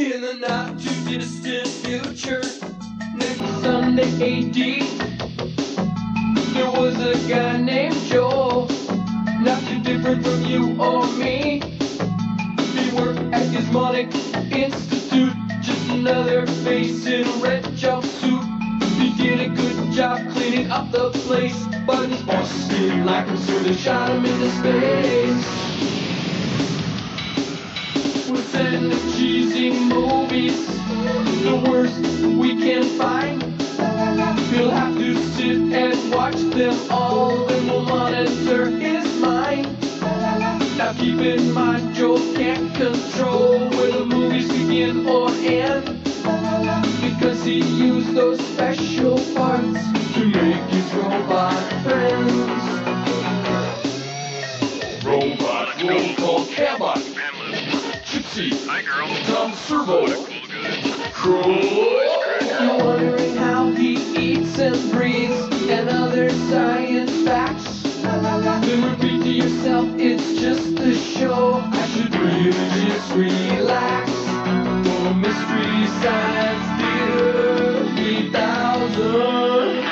In the not too distant future, next Sunday AD, there was a guy named Joel, not too different from you or me. He worked at Gizmonic Institute, just another face in a red jumpsuit. He did a good job cleaning up the place, but his boss didn't like him, so they shot him into space. Sending cheesy movies, the worst we can find. He'll have to sit and watch them all, then we'll monitor his mind. Now keep in mind, Joel can't control where the movies begin or end. Because he used those special parts to make his robot friends. Robots, roll call Cambot, Gypsy, Hi, girl. Tom Servo, Cool good. Crow. You're wondering how he eats and breathes and other science facts. Then repeat to yourself, it's just a show. I should really just relax. For Mystery Science Theater 3000.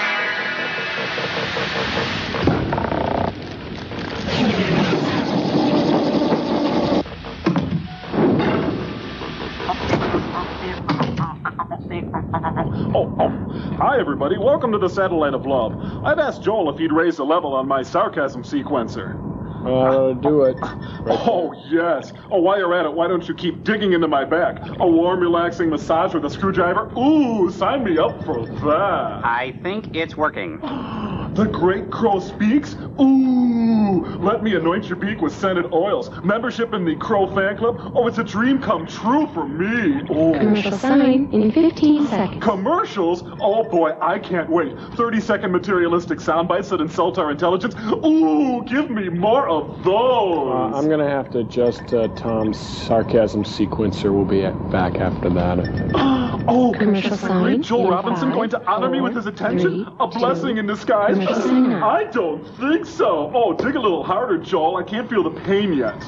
Oh, oh. Hi, everybody. Welcome to the Satellite of Love. I've asked Joel if he'd raise the level on my sarcasm sequencer. Uh, do it. Oh, yes. Oh, while you're at it, why don't you keep digging into my back? A warm, relaxing massage with a screwdriver? Ooh, sign me up for that. I think it's working. The Great Crow speaks? Ooh, let me anoint your beak with scented oils. Membership in the Crow fan club? Oh, it's a dream come true for me. Oh. Commercial sign in 15 seconds. Commercials? Oh boy, I can't wait. 30 second materialistic sound bites that insult our intelligence. Ooh, give me more of those. Uh, I'm gonna have to adjust uh, Tom's sarcasm sequencer. We'll be back after that. oh, Commercial is the great sign Joel in Robinson five, going to honor me with his attention? three, a blessing two, in disguise? Commercial. I don't think so. Oh, dig a little harder, Joel. I can't feel the pain yet.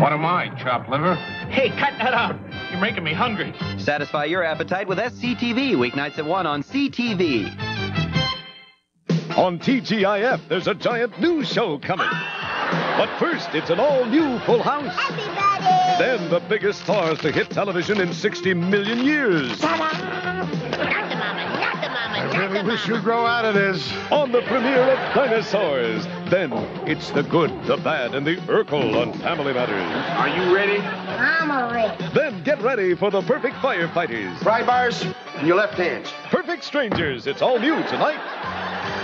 What am I, chopped liver? Hey, cut that out. You're making me hungry. Satisfy your appetite with SCTV weeknights at 1 on CTV. On TGIF, there's a giant new show coming. But first, it's an all new Full House. Then the biggest stars to hit television in 60 million years. I really wish you'd grow out of this. On the premiere of Dinosaurs. Then it's the good, the bad, and the Urkel on Family Matters. Are you ready? I'm ready. Then get ready for the Perfect Firefighters. Pry bars in your left hands. Perfect Strangers. It's all new tonight.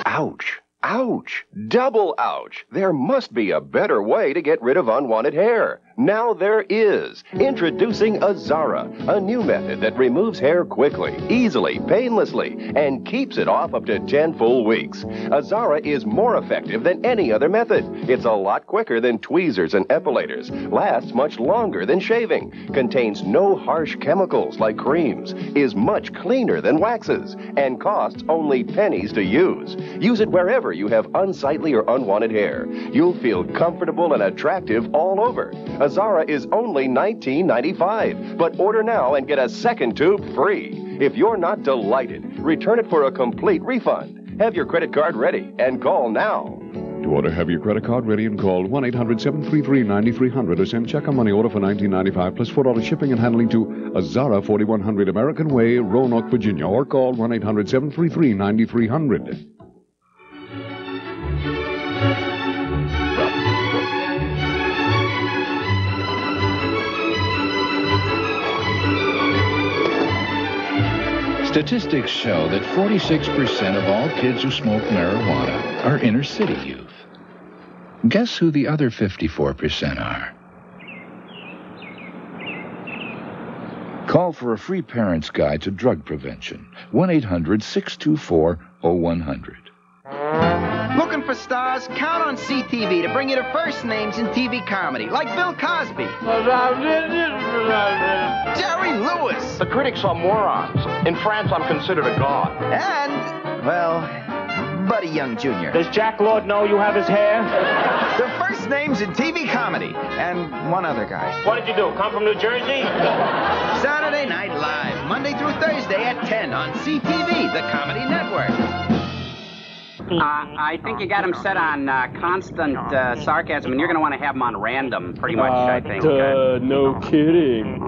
Ouch. Ouch. Double ouch. There must be a better way to get rid of unwanted hair. Now there is. Introducing Azara, a new method that removes hair quickly, easily, painlessly, and keeps it off up to 10 full weeks. Azara is more effective than any other method. It's a lot quicker than tweezers and epilators, lasts much longer than shaving, contains no harsh chemicals like creams, is much cleaner than waxes, and costs only pennies to use. Use it wherever you have unsightly or unwanted hair. You'll feel comfortable and attractive all over. Azara is only $19.95, but order now and get a second tube free. If you're not delighted, return it for a complete refund. Have your credit card ready and call now. To order, have your credit card ready and call 1 800 733 9300 or send check or money order for $19.95 plus $4 shipping and handling to Azara 4100 American Way, Roanoke, Virginia, or call 1 800 733 9300. Statistics show that 46% of all kids who smoke marijuana are inner city youth. Guess who the other 54% are? Call for a free parent's guide to drug prevention. 1 800 624 0100. Looking for stars? Count on CTV to bring you the first names in TV comedy, like Bill Cosby, Jerry Lewis, The critics are morons. In France, I'm considered a god. and, well, Buddy Young Jr. Does Jack Lord know you have his hair? The first names in TV comedy. And one other guy. What did you do? Come from New Jersey? Saturday Night Live, Monday through Thursday at 10 on CTV, the Comedy Network. Uh, I think you got him set on uh, constant uh, sarcasm, and you're going to want to have him on random, pretty much, I think. Uh, no kidding.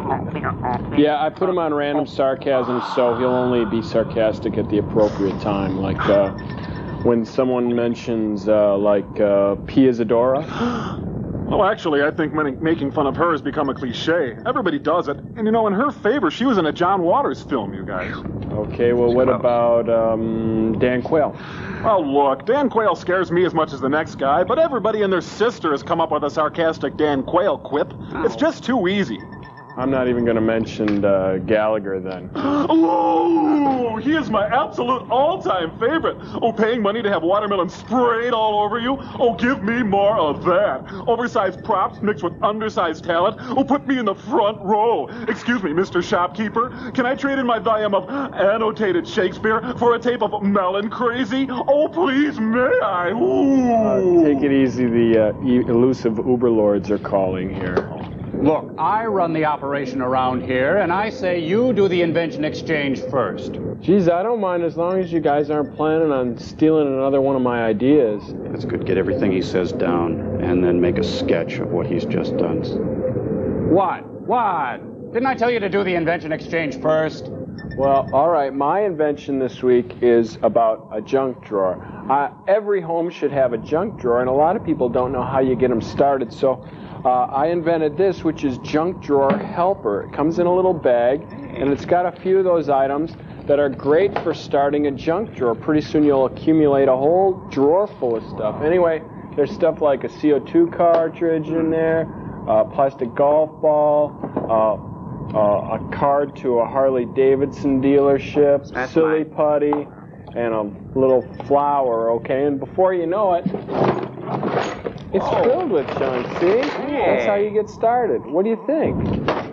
Yeah, I put him on random sarcasm, so he'll only be sarcastic at the appropriate time. Like uh, when someone mentions, uh, like, uh, Pia Zadora. Oh, actually, I think making fun of her has become a cliche. Everybody does it. And you know, in her favor, she was in a John Waters film, you guys. Okay, well, what about um, Dan Quayle? Oh, look, Dan Quayle scares me as much as the next guy, but everybody and their sister has come up with a sarcastic Dan Quayle quip. It's just too easy. I'm not even going to mention uh, Gallagher then. Oh, he is my absolute all-time favorite. Oh, paying money to have watermelon sprayed all over you? Oh, give me more of that. Oversized props mixed with undersized talent? Oh, put me in the front row. Excuse me, Mr. Shopkeeper. Can I trade in my volume of annotated Shakespeare for a tape of Melon Crazy? Oh, please, may I? Ooh. Uh, take it easy, the uh, elusive Uberlords are calling here. Look, I run the operation around here, and I say you do the invention exchange first. Geez, I don't mind as long as you guys aren't planning on stealing another one of my ideas. That's good. Get everything he says down, and then make a sketch of what he's just done. What? What? Didn't I tell you to do the invention exchange first? Well, all right. My invention this week is about a junk drawer. Uh, every home should have a junk drawer, and a lot of people don't know how you get them started. So uh, I invented this, which is Junk Drawer Helper. It comes in a little bag, and it's got a few of those items that are great for starting a junk drawer. Pretty soon you'll accumulate a whole drawer full of stuff. Anyway, there's stuff like a CO2 cartridge in there, a plastic golf ball, uh, uh, a card to a Harley Davidson dealership, That's silly putty, and a little flower, okay? And before you know it, it's oh. filled with junk, see? That's how you get started. What do you think?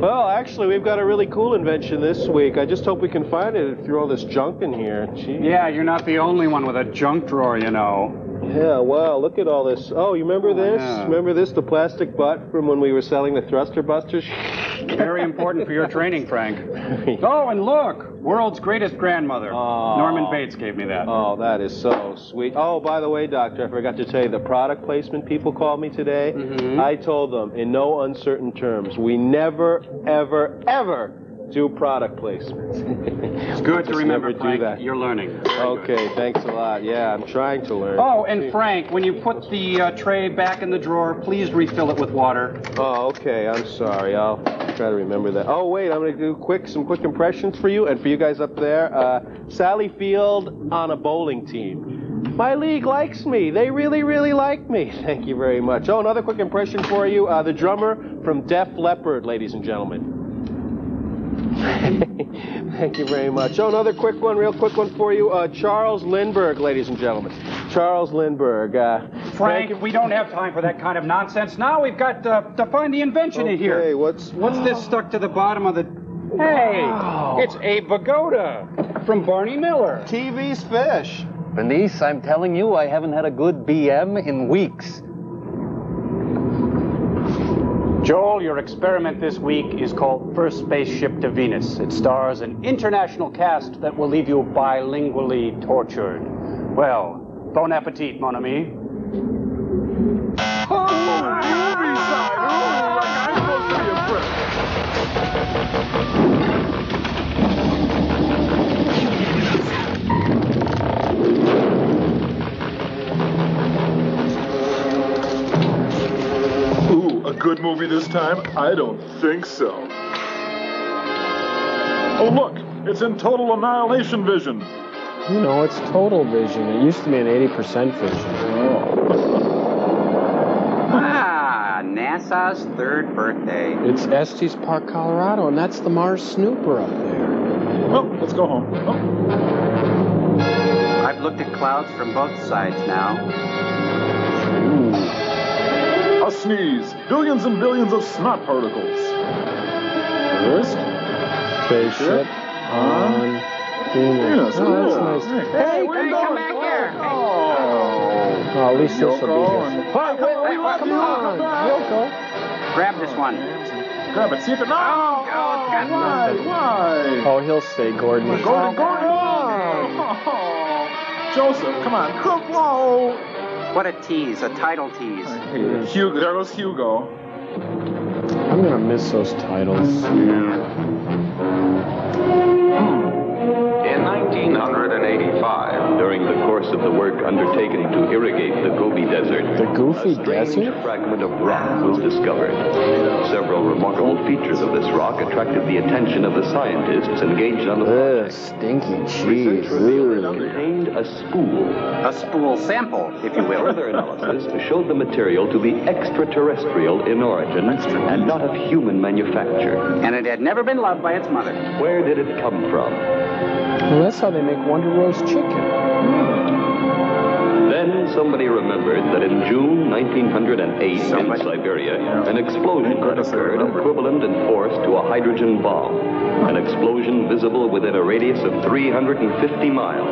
Well, actually, we've got a really cool invention this week. I just hope we can find it through all this junk in here. Gee. Yeah, you're not the only one with a junk drawer, you know. Yeah, wow, look at all this. Oh, you remember this? yeah. Remember this, the plastic butt from when we were selling the thruster busters? Very important for your training, Frank. Oh, and look, world's greatest grandmother. Norman Bates gave me that. Oh, that is so sweet. Oh, by the way, Doctor, I forgot to tell you the product placement people called me today. Mm-hmm. I told them in no uncertain terms, we never, ever, ever do product placements. It's good to remember, never do that. You're learning. Okay, thanks a lot. Yeah, I'm trying to learn. Oh, and Frank, when you put the uh, tray back in the drawer, please refill it with water. Oh, okay. I'm sorry. I'll try to remember that. Oh, wait. I'm going to do quick some quick impressions for you and for you guys up there. Uh, Sally Field on a bowling team. My league likes me. They really, really like me. Thank you very much. Oh, another quick impression for you. Uh, the drummer from Def Leppard, ladies and gentlemen. Thank you very much. Oh, another quick one, real quick one for you. Uh, Charles Lindbergh, ladies and gentlemen. Charles Lindbergh. Uh, Frank, we don't have time for that kind of nonsense. Now we've got to, to find the invention in here. Hey, what's what's this stuck to the bottom of the? Hey, it's a pagoda from Barney Miller. TV's fish. Bernice, I'm telling you, I haven't had a good BM in weeks. Joel, your experiment this week is called First Spaceship to Venus. It stars an international cast that will leave you bilingually tortured. Well, bon appetit, mon ami. Ooh, a good movie this time? I don't think so. Oh, look, it's in total annihilation vision. You know, it's total vision. It used to be an 80% vision. Ah, NASA's third birthday. It's Estes Park, Colorado, and that's the Mars snooper up there. Well, let's go home. Oh. I've looked at clouds from both sides now. A sneeze. Billions and billions of snot particles. First, Spaceship on Venus. Venus. Oh, that's nice. Hey, Hey, Hey, come back here. Oh, at least this will be good. Hi, wait, we love Come you. on, Come back. Yoko. Grab this one. Grab it. See if it. No. Oh, why? Why? Oh, he'll stay, Gordon. Gordon, Gordon. Oh, Joseph, come on. Whoa. What a tease, a title tease. Hugo, there goes Hugo. I'm gonna miss those titles. Hmm. In 1985, during the course of the work undertaken to irrigate the Gobi Desert, the Goofy a strange Desert? fragment of rock was discovered. Several remarkable features of this rock attracted the attention of the scientists engaged on the Ugh, stinky cheese. Research it contained a spool. A spool sample, if you will. Further analysis showed the material to be extraterrestrial in origin and not of human manufacture. And it had never been loved by its mother. Where did it come from? Well, that's how they make Wonder Rose chicken. Hmm. Then somebody remembered that in June 1908 in Siberia, an explosion had occurred equivalent in force to a hydrogen bomb. An explosion visible within a radius of 350 miles.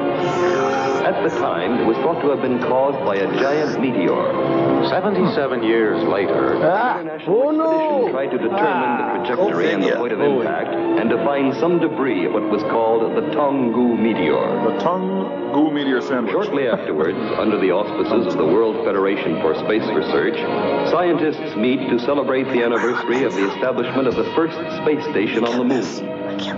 At the time, it was thought to have been caused by a giant meteor. 77 years later, An international expedition tried to determine the trajectory and the point of impact and to find some debris of what was called the Tonggu meteor. The Tonggu meteor sandwich. Shortly afterwards, under the auspices of the World Federation for Space Research, scientists meet to celebrate the anniversary of the establishment of the first space station on the moon.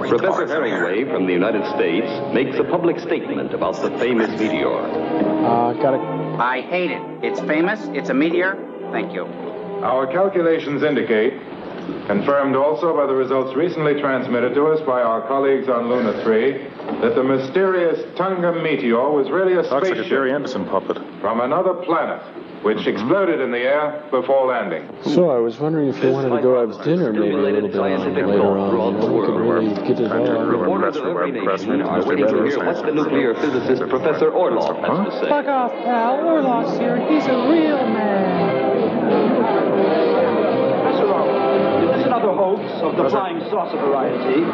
Professor Herringway from the United States makes a public statement about the famous meteor. Uh, gotta. I hate it. It's famous. It's a meteor. Thank you. Our calculations indicate, confirmed also by the results recently transmitted to us by our colleagues on Luna 3, that the mysterious Tunga meteor was really a Looks like a spaceship Gerry Anderson puppet. from another planet, which mm-hmm. exploded in the air before landing. So I was wondering if you wanted to go have dinner maybe a little bit on, later on. You know, we could really get it on. Reporters of every nation are waiting to hear what the nuclear physicist Professor Orlov has to say. Fuck off, pal. Orlov's here. He's a real man. Is this hoax of the flying saucer variety?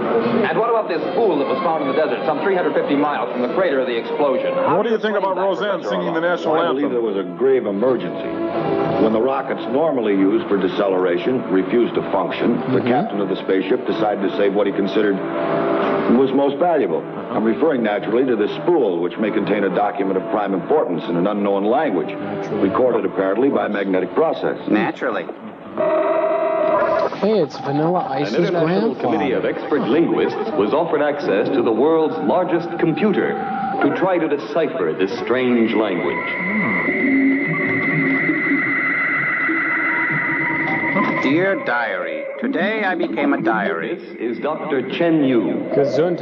And what about this pool that was found in the desert, some 350 miles from the crater of the explosion? What do you think about Roseanne singing the national anthem? I believe there was a grave emergency. When the rockets normally used for deceleration refused to function, the mm-hmm. captain of the spaceship decided to save what he considered was most valuable. Uh-huh. I'm referring naturally to this spool, which may contain a document of prime importance in an unknown language, recorded apparently by magnetic process. Naturally. Hey, it's Vanilla An Ice's international committee of expert linguists was offered access to the world's largest computer to try to decipher this strange language. Hmm. Dear Diary, today I became a diary. This is Dr. Chen Yu.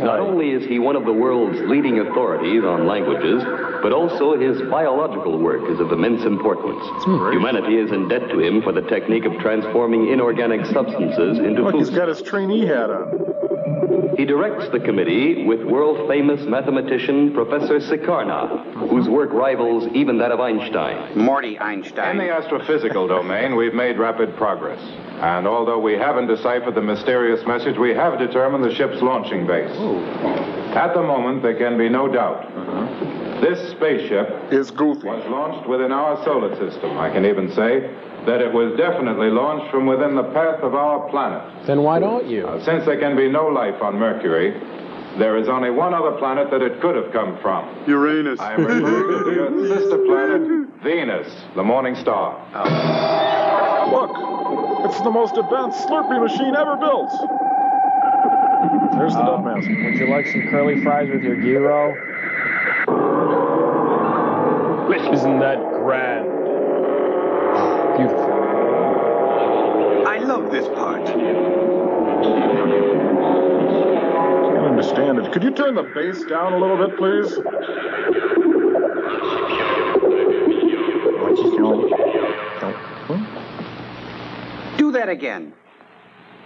Not only is he one of the world's leading authorities on languages, but also his biological work is of immense importance. Hmm, Humanity is in debt to him for the technique of transforming inorganic substances into Look, food. he's got his trainee hat on. He directs the committee with world famous mathematician Professor Sikarna, whose work rivals even that of Einstein. Morty Einstein. In the astrophysical domain, we've made rapid progress. And although we haven't deciphered the mysterious message, we have determined the ship's launching base. At the moment, there can be no doubt. This spaceship is goofy. was launched within our solar system. I can even say that it was definitely launched from within the path of our planet. Then why don't you? Uh, since there can be no life on Mercury, there is only one other planet that it could have come from. Uranus. I am referring to the Earth's sister planet, Venus, the morning star. Look, it's the most advanced Slurpee machine ever built. There's the dumb mask. Would you like some curly fries with your gyro? Isn't that grand? Beautiful. I love this part. I can't understand it. Could you turn the bass down a little bit, please? Do that again.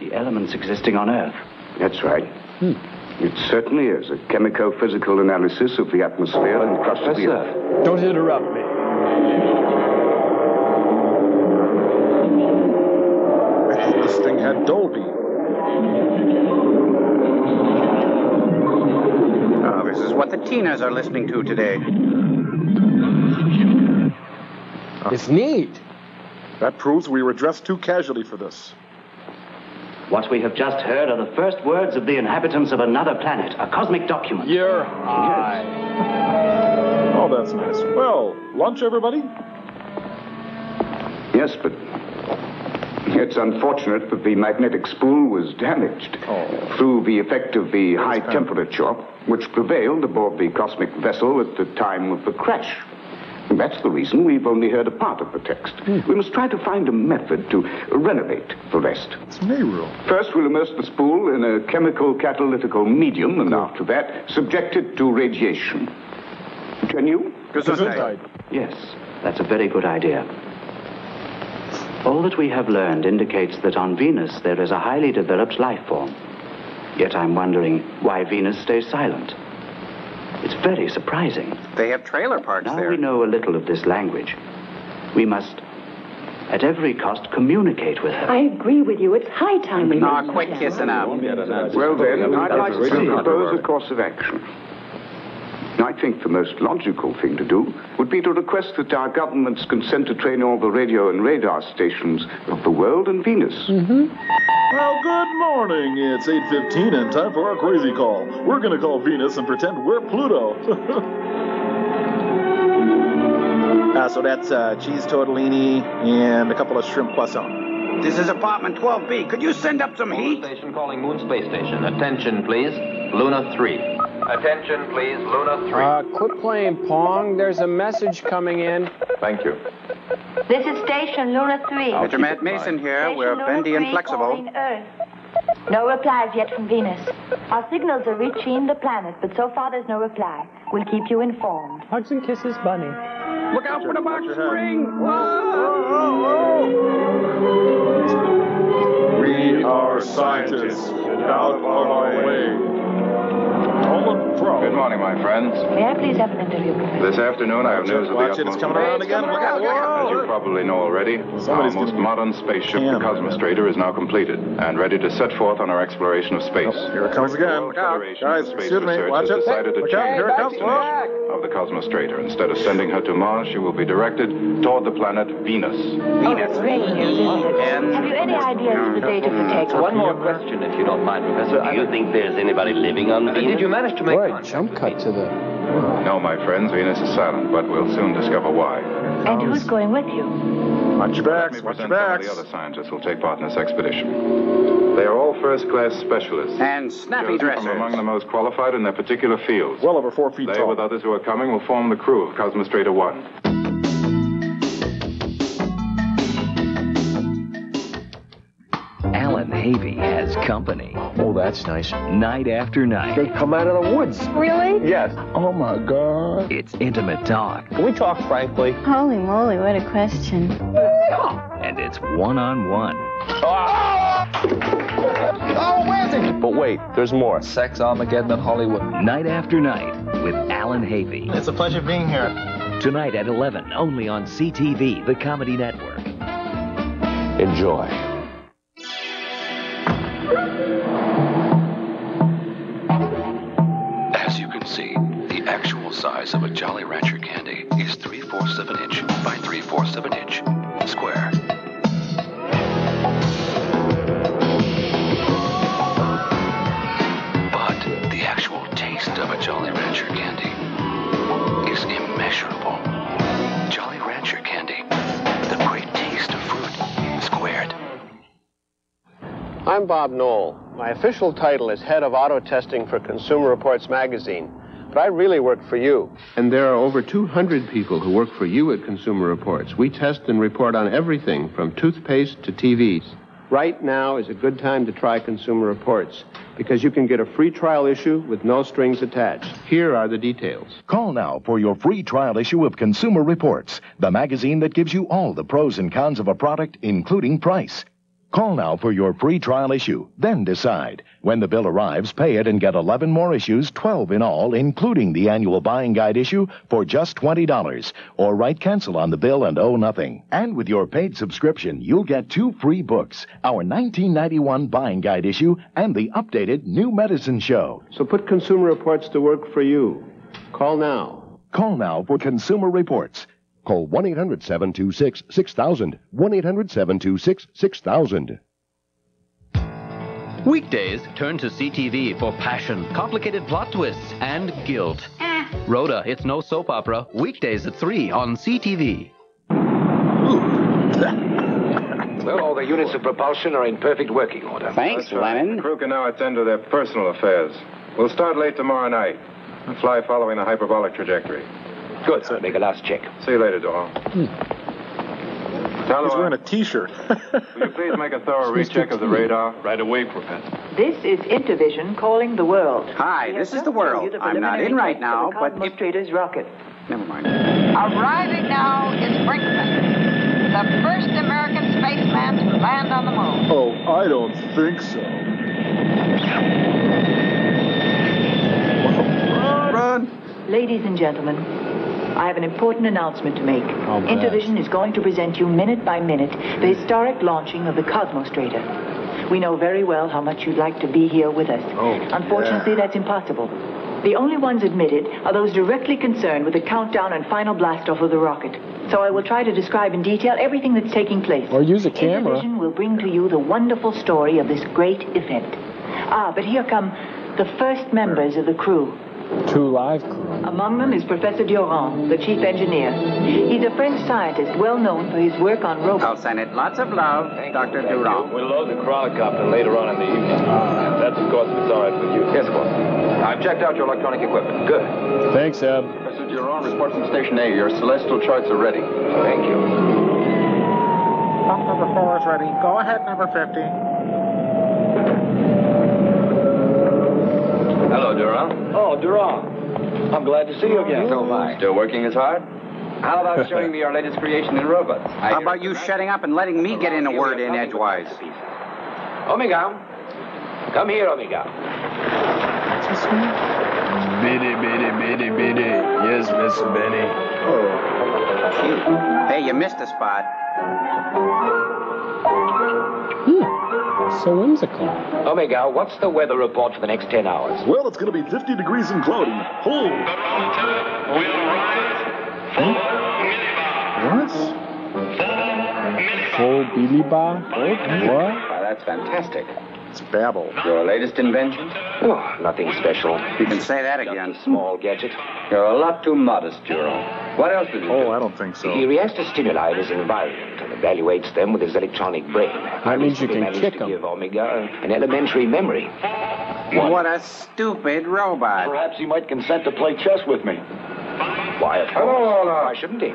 The elements existing on Earth. That's right. Hmm. It certainly is a chemico-physical analysis of the atmosphere and crust of the Earth. Don't interrupt me. I this had Dolby. Oh, this is what the Tinas are listening to today. Oh. It's neat. That proves we were dressed too casually for this. What we have just heard are the first words of the inhabitants of another planet, a cosmic document. You're high. Oh, that's nice. Well, lunch, everybody? Yes, but it's unfortunate that the magnetic spool was damaged through the effect of the high temperature which prevailed aboard the cosmic vessel at the time of the crash. And That's the reason we've only heard a part of the text. We must try to find a method to renovate the rest. It's Mayru. First, we'll immerse the spool in a chemical catalytical medium, and after that, subject it to radiation. Can you? Gesundheit. Yes, that's a very good idea. All that we have learned indicates that on Venus there is a highly developed life form. Yet I'm wondering why Venus stays silent. It's very surprising. They have trailer parks Now there. we know a little of this language. We must, at every cost, communicate with her. I agree with you. It's high time we Aw, made quit that. kissing up. Well, then, I'd like to propose a course of action. I think the most logical thing to do would be to request that our governments consent to train all the radio and radar stations of the world and Venus. Well, good morning. It's 8.15 and time for our crazy call. We're going to call Venus and pretend we're Pluto. Uh, so that's uh, cheese tortellini and a couple of shrimp poisson. This is apartment 12B. Could you send up some heat? Station calling Moon Space Station. Attention, please. Luna 3. Attention, please. Luna 3. Uh, quit playing Pong. There's a message coming in. Thank you. This is Station Luna 3. Mr. Matt Mason here. Station We're Luna bendy and 3 flexible. Earth. No replies yet from Venus. Our signals are reaching the planet, but so far there's no reply. We'll keep you informed. Hugs and kisses, Bunny. Look out for the box spring. Whoa! we are scientists out on our way. Colin Pro. Good morning, my friends. May I please have an interview? This afternoon, I have news of the Watch it, utmost it's coming around again. Look out, look out. As you probably know already, our Somebody's most modern spaceship, the jammed. Cosmostrator, is now completed and ready to set forth on our exploration of space. Oh, here it comes again. Federation Guys, Space excuse me. Research Watch it. decided to Look change out, here it comes. of the Cosmostrator. Instead of sending her to Mars, she will be directed toward the planet Venus. Venus. Great news. And- Have you any idea of the date of the takeoff? One more question, if you don't mind, Professor. Do you think there's anybody living on Venus? Did you manage to make Boy, jump cut to the. No, my friends, Venus is silent, but we'll soon discover why. And who's going with you? Watch your Let backs. Watch your present some of backs. the other scientists who'll take part in this expedition. They are all first-class specialists. And snappy chosen from among the most qualified in their particular fields. Well over four feet They, tall. with others who are coming, will form the crew of Cosmostrator 1. Allan Havey has company. Oh, that's nice. Night after night. They come out of the woods. Really? Yes. Oh, my God. It's intimate talk, Can we talk frankly? Holy moly, what a question. and it's one on one. Oh, where's it? But wait, there's more. Sex Armageddon in Hollywood. Night after night with Allan Havey. It's a pleasure being here. Tonight at 11, only on CTV, the Comedy Network. Enjoy. Size of a Jolly Rancher candy is 3 fourths of an inch by 3 fourths of an inch square. But the actual taste of a Jolly Rancher candy is immeasurable. Jolly Rancher candy, the great taste of fruit squared. I'm Bob Knoll. My official title is head of auto testing for Consumer Reports magazine, but I really work for you. And there are over 200 people who work for you at Consumer Reports. We test and report on everything from toothpaste to TVs. Right now is a good time to try Consumer Reports because you can get a free trial issue with no strings attached. Here are the details. Call now for your free trial issue of Consumer Reports, the magazine that gives you all the pros and cons of a product, including price. Call now for your free trial issue, then decide. When the bill arrives, pay it and get 11 more issues, 12 in all, including the annual buying guide issue, for just $20. Or write cancel on the bill and owe nothing. And with your paid subscription, you'll get two free books our 1991 buying guide issue and the updated New Medicine Show. So put Consumer Reports to work for you. Call now. Call now for Consumer Reports. Call 1 800 726 6000. 1 800 726 6000. Weekdays, turn to CTV for passion, complicated plot twists, and guilt. Eh. Rhoda, it's no soap opera. Weekdays at 3 on CTV. Well, all the units of propulsion are in perfect working order. Thanks, Lennon. The crew can now attend to their personal affairs. We'll start late tomorrow night. and Fly following a hyperbolic trajectory. Good. So make a last check. See you later, Doyle. Hmm. He's wearing a T-shirt. Will you please make a thorough recheck of the radar? Right away, Professor. This is Intervision calling the world. Hi, this is the world. I'm not in right now, but if... Cosmostrator's rocket. Never mind. Arriving now is Brinkman, the first American spaceman to land on the moon. Oh, I don't think so. Run! Ladies and gentlemen, I have an important announcement to make. Intervision is going to present you minute by minute the historic launching of the Cosmostrator. We know very well how much you'd like to be here with us. Oh, Unfortunately, that's impossible. The only ones admitted are those directly concerned with the countdown and final blastoff of the rocket. So I will try to describe in detail everything that's taking place. Or use a camera. Intervision will bring to you the wonderful story of this great event. Ah, but here come the first members of the crew. Two live crew. Among them is Professor Durand, the chief engineer. He's a French scientist well known for his work on robots. I'll send it lots of love, Thank Dr. Durand. We'll load the chronocopter later on in the evening. That's, of course, if it's all right with you. Yes, of course. I've checked out your electronic equipment. Good. Thanks, Ab. Professor Durand, report from Station A. Your celestial charts are ready. Thank you. Pump number four is ready. Go ahead, number 50. Hello, Durand. Oh, Durand. I'm glad to see you again. So am I. Still working as hard? How about showing me your latest creation in robots? How about you shutting up and letting me get in a word in edgewise? Omega. Come here, Omega. Bitty, bitty, bitty, bitty. Yes, Miss Benny. Oh. Hey, you missed a spot. Hmm. So whimsical. Omega, what's the weather report for the next 10 hours? Well, it's going to be 50 degrees and cloudy. Hold. Hmm? What? Full Billy Bar? What? Why, that's fantastic. It's Babel. Your latest invention? Oh, nothing special. You can say that again. Small gadget. You're a lot too modest, Durand. What else did you Oh, I don't think so. He reacts to stimuli in his environment and evaluates them with his electronic brain. That means you can managed kick to 'em. give Omega an elementary memory. What a stupid robot. Perhaps he might consent to play chess with me. Why, of course. Why shouldn't he?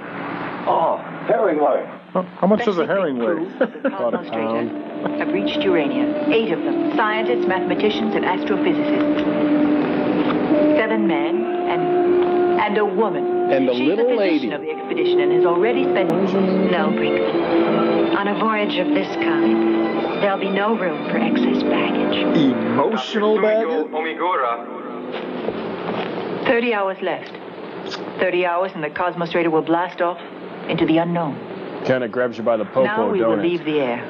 Oh, herring leg. How, how much does a herring weigh? About a pound. Have reached Urania. Eight of them. Scientists, mathematicians, and astrophysicists. Seven men and and a woman. And a She's little the lady. physician of the expedition and has already spent... No, Brinkman. On a voyage of this kind, there'll be no room for excess baggage. Emotional baggage? 30 hours left. 30 hours and the Cosmostrator will blast off into the unknown. Kind of grabs you by the popo, now we will it? leave the air.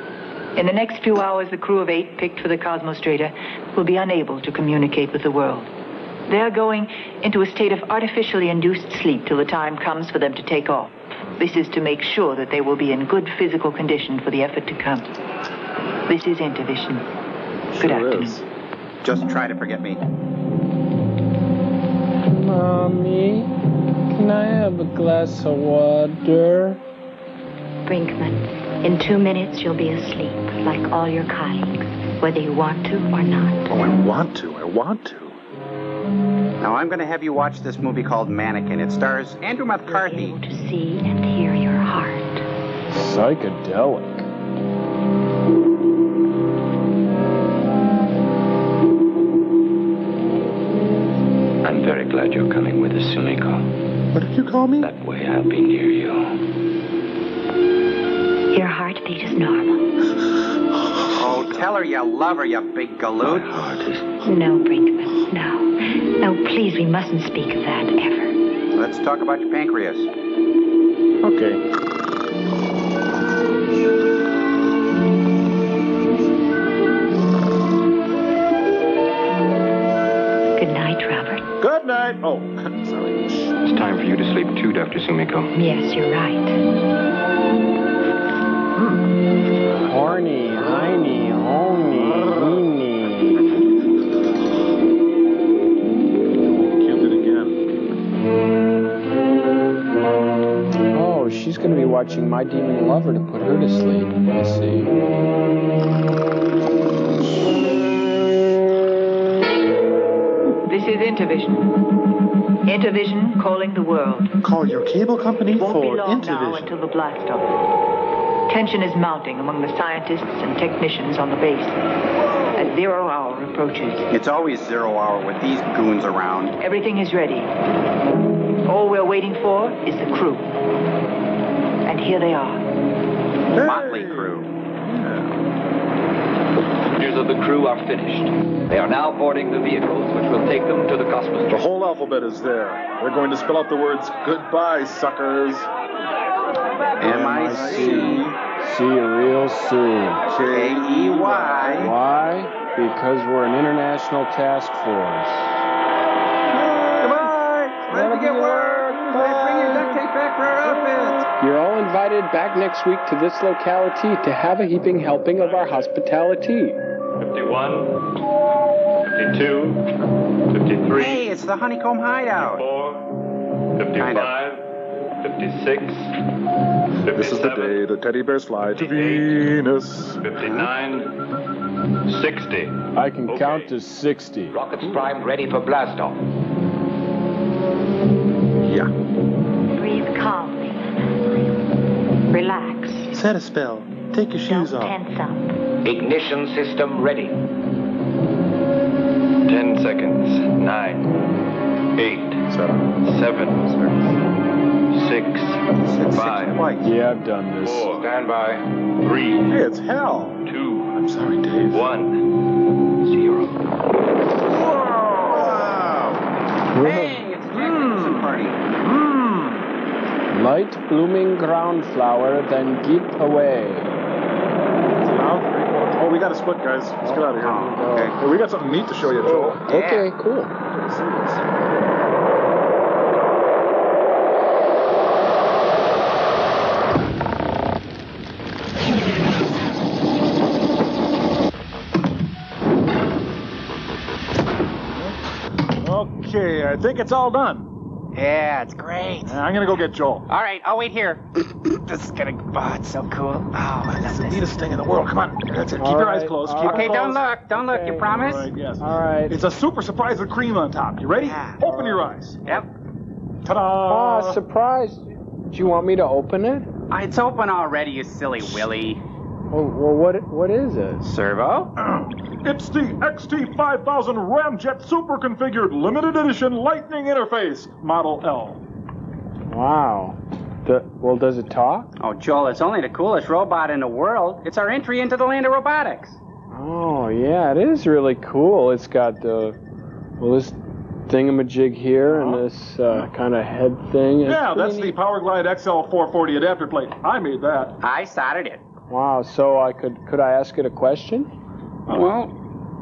In the next few hours, the crew of eight picked for the Cosmostrator will be unable to communicate with the world. They're going into a state of artificially induced sleep till the time comes for them to take off. This is to make sure that they will be in good physical condition for the effort to come. This is Intervision. Good afternoon. Just try to forget me. Mommy, can I have a glass of water? Brinkman, in two minutes you'll be asleep, like all your colleagues, whether you want to or not. Oh, I want to. I want to. Now, I'm going to have you watch this movie called Mannequin. It stars Andrew McCarthy. Able To see and hear your heart. Psychedelic. I'm very glad you're coming with us, Sumiko. What did you call me? That way I'll be near you. Your heartbeat is normal. Oh, tell her you love her, you big galoot. heart No, Brinkman, no. No, please, we mustn't speak of that ever. Let's talk about your pancreas. Okay. Good night, Robert. Good night. Oh, sorry. It's time for you to sleep too, Dr. Sumiko. Yes, you're right. Horny, hiney, honey, heeny. Killed it again. Oh, she's going to be watching My Demon Lover to put her to sleep. I see. This is Intervision. Intervision calling the world. Call your cable company Won't for be long now Intervision. until the blast off. Tension is mounting among the scientists and technicians on the base. As zero hour approaches, It's always zero hour with these goons around. everything is ready. All we're waiting for is the crew. And here they are. Motley crew. Leaders of the crew are finished. They are now boarding the vehicles which will take them to the cosmos. The whole alphabet is there. They're going to spell out the words goodbye, suckers. M-I-C. See you real soon. K-E-Y. Why? Because we're an international task force. Goodbye. Let me get work. Bring your duct tape back for our outfits. You're all invited back next week to this locality to have a heaping helping of our hospitality. 51, 52, 53, Hey, it's the honeycomb hideout. 55, 56, This is the day the teddy bears fly to Venus. 59, 60. I can count to 60. Rockets primed ready for blastoff. Yeah. Breathe calmly. Relax. Set a spell. Take your shoes Don't off. tense up. Ignition system ready. 10 seconds. 9, 8, 7, 6, 5, Yeah, I've done this. 4, Stand by. 3, Hey, it's hell. 2, I'm sorry, Dave. 1, 0. Whoa! Hey, it's Jack Nicholson hmm. party. Hmm. Light blooming ground flower, then keep away. Oh, we got a split, guys. Let's get out of here. Oh, okay. Hey, we got something neat to show you, Joel. Okay, cool. Okay, I think it's all done. Yeah, it's great. I'm gonna go get Joel. All right, I'll wait here. this is gonna. Oh, it's so cool. Oh, I love That's the this. neatest thing in the world. Come on. That's it. Keep All your eyes closed. Keep Okay, them don't look. Don't look. You promise? All right, yes. All right. It's a super surprise with cream on top. You ready? Yeah. Open your eyes. Yep. Ta-da! Ah, surprise. Do you want me to open it? Uh, It's open already, you silly Willie. Oh, well, what what is it? Servo? It's the XT5000 Ramjet Super Configured Limited Edition Lightning Interface, Model L. Wow. The, well, does it talk? Oh, Joel, it's only the coolest robot in the world. It's our entry into the land of robotics. Oh, yeah, it is really cool. It's got the well, this thingamajig here and this uh, kind of head thing. It's Yeah, pretty that's the neat. Powerglide XL440 adapter plate. I made that. I started it. Wow. So I could could I ask it a question? Well,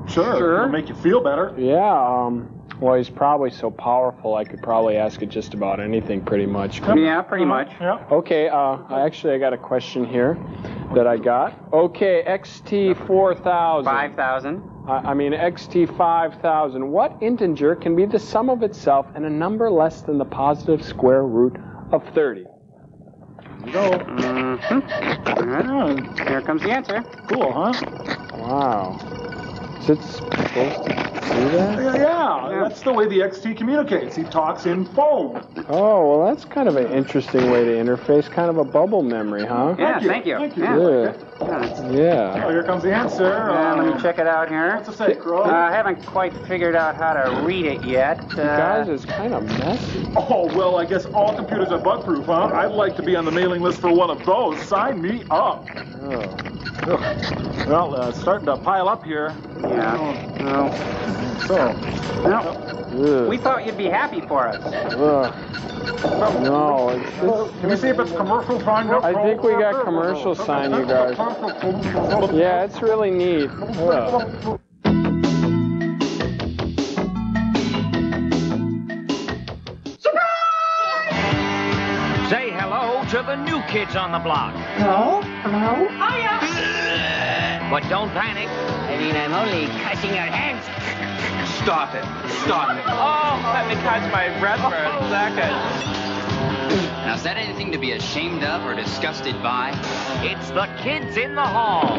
Sure. Sure. It'll make you feel better. Yeah. Um. Well, he's probably so powerful. I could probably ask it just about anything, pretty much. yeah, pretty much. Yeah. Okay. Uh, I actually I got a question here that I got. Okay, XT four thousand. 5,000. I I mean, XT 5000. What integer can be the sum of itself and a number less than the positive square root of 30? Mm-hmm. Here comes the answer. Cool, huh? Wow. Is it supposed to do that? Yeah, yeah, that's the way the XT communicates. He talks in foam. Oh, well, that's kind of an interesting way to interface. Kind of a bubble memory, huh? Yeah, Thank you, thank you. thank you. Yeah. Yeah. Yeah. Yeah. Oh, here comes the answer. Uh, let me check it out here. What's it say, Crow? Uh, I haven't quite figured out how to read it yet. Uh, Guys, it's kind of messy. Oh, well, I guess all computers are bug-proof, huh? I'd like to be on the mailing list for one of those. Sign me up. Oh. Well, uh, it's starting to pile up here. Yeah. Well, So, well, we thought you'd be happy for us. No, it's just, can you see if it's commercial signed up? I think we got commercial sign, you guys. Yeah, it's really neat. Ugh. Say hello to the new kids on the block. Hello? Hello? Hiya! But don't panic. I mean, I'm only cutting your hands. Stop it. Stop it. Oh, let me catch my breath for a second. Now, is that anything to be ashamed of or disgusted by? It's the kids in the hall.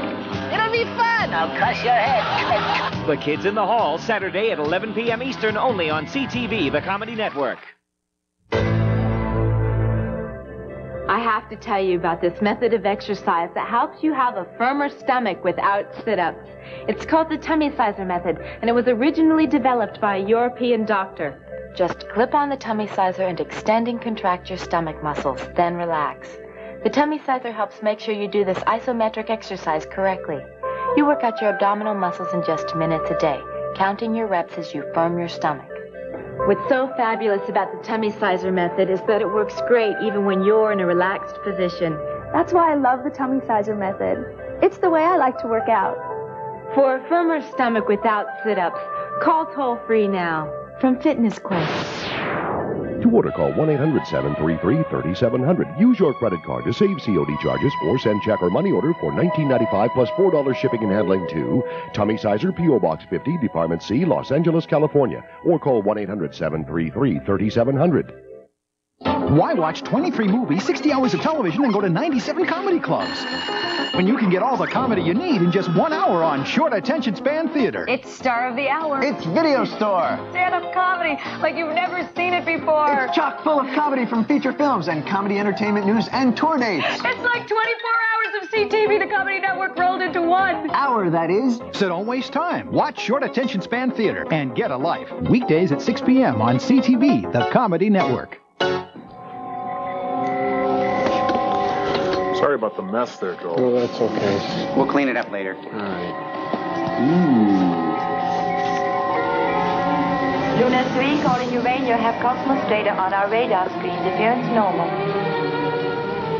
It'll be fun. I'll crush your head. The Kids in the Hall, Saturday at 11 p.m. Eastern, only on CTV, the Comedy Network. I have to tell you about this method of exercise that helps you have a firmer stomach without sit-ups. It's called the tummy sizer method, and it was originally developed by a European doctor. Just clip on the tummy sizer and extend and contract your stomach muscles, then relax. The tummy sizer helps make sure you do this isometric exercise correctly. You work out your abdominal muscles in just minutes a day, counting your reps as you firm your stomach. What's so fabulous about the tummy sizer method is that it works great even when you're in a relaxed position. That's why I love the tummy sizer method. It's the way I like to work out. For a firmer stomach without sit-ups, call toll-free now from Fitness Quest. To order, call 1 800 733 3700. Use your credit card to save COD charges or send check or money order for $19.95 plus $4 shipping and handling to Tummy Sizer, P.O. Box 50, Department C, Los Angeles, California. Or call 1 800 733 3700. Why watch 23 movies, 60 hours of television, and go to 97 comedy clubs? When you can get all the comedy you need in just one hour on short attention span theater. It's Star of the Hour. It's Video Store. stand-up comedy like you've never seen it before. It's chock full of comedy from feature films and comedy entertainment news and tour dates. It's like 24 hours of CTV, the Comedy Network rolled into one. Hour, that is. So don't waste time. Watch short attention span theater and get a life. Weekdays at 6 p.m. on CTV, the Comedy Network. Sorry about the mess there, Joel. Oh, that's okay. We'll clean it up later. All right. Hmm. Luna 3 calling Uranus. You have Cosmos data on our radar screens. Appearance normal.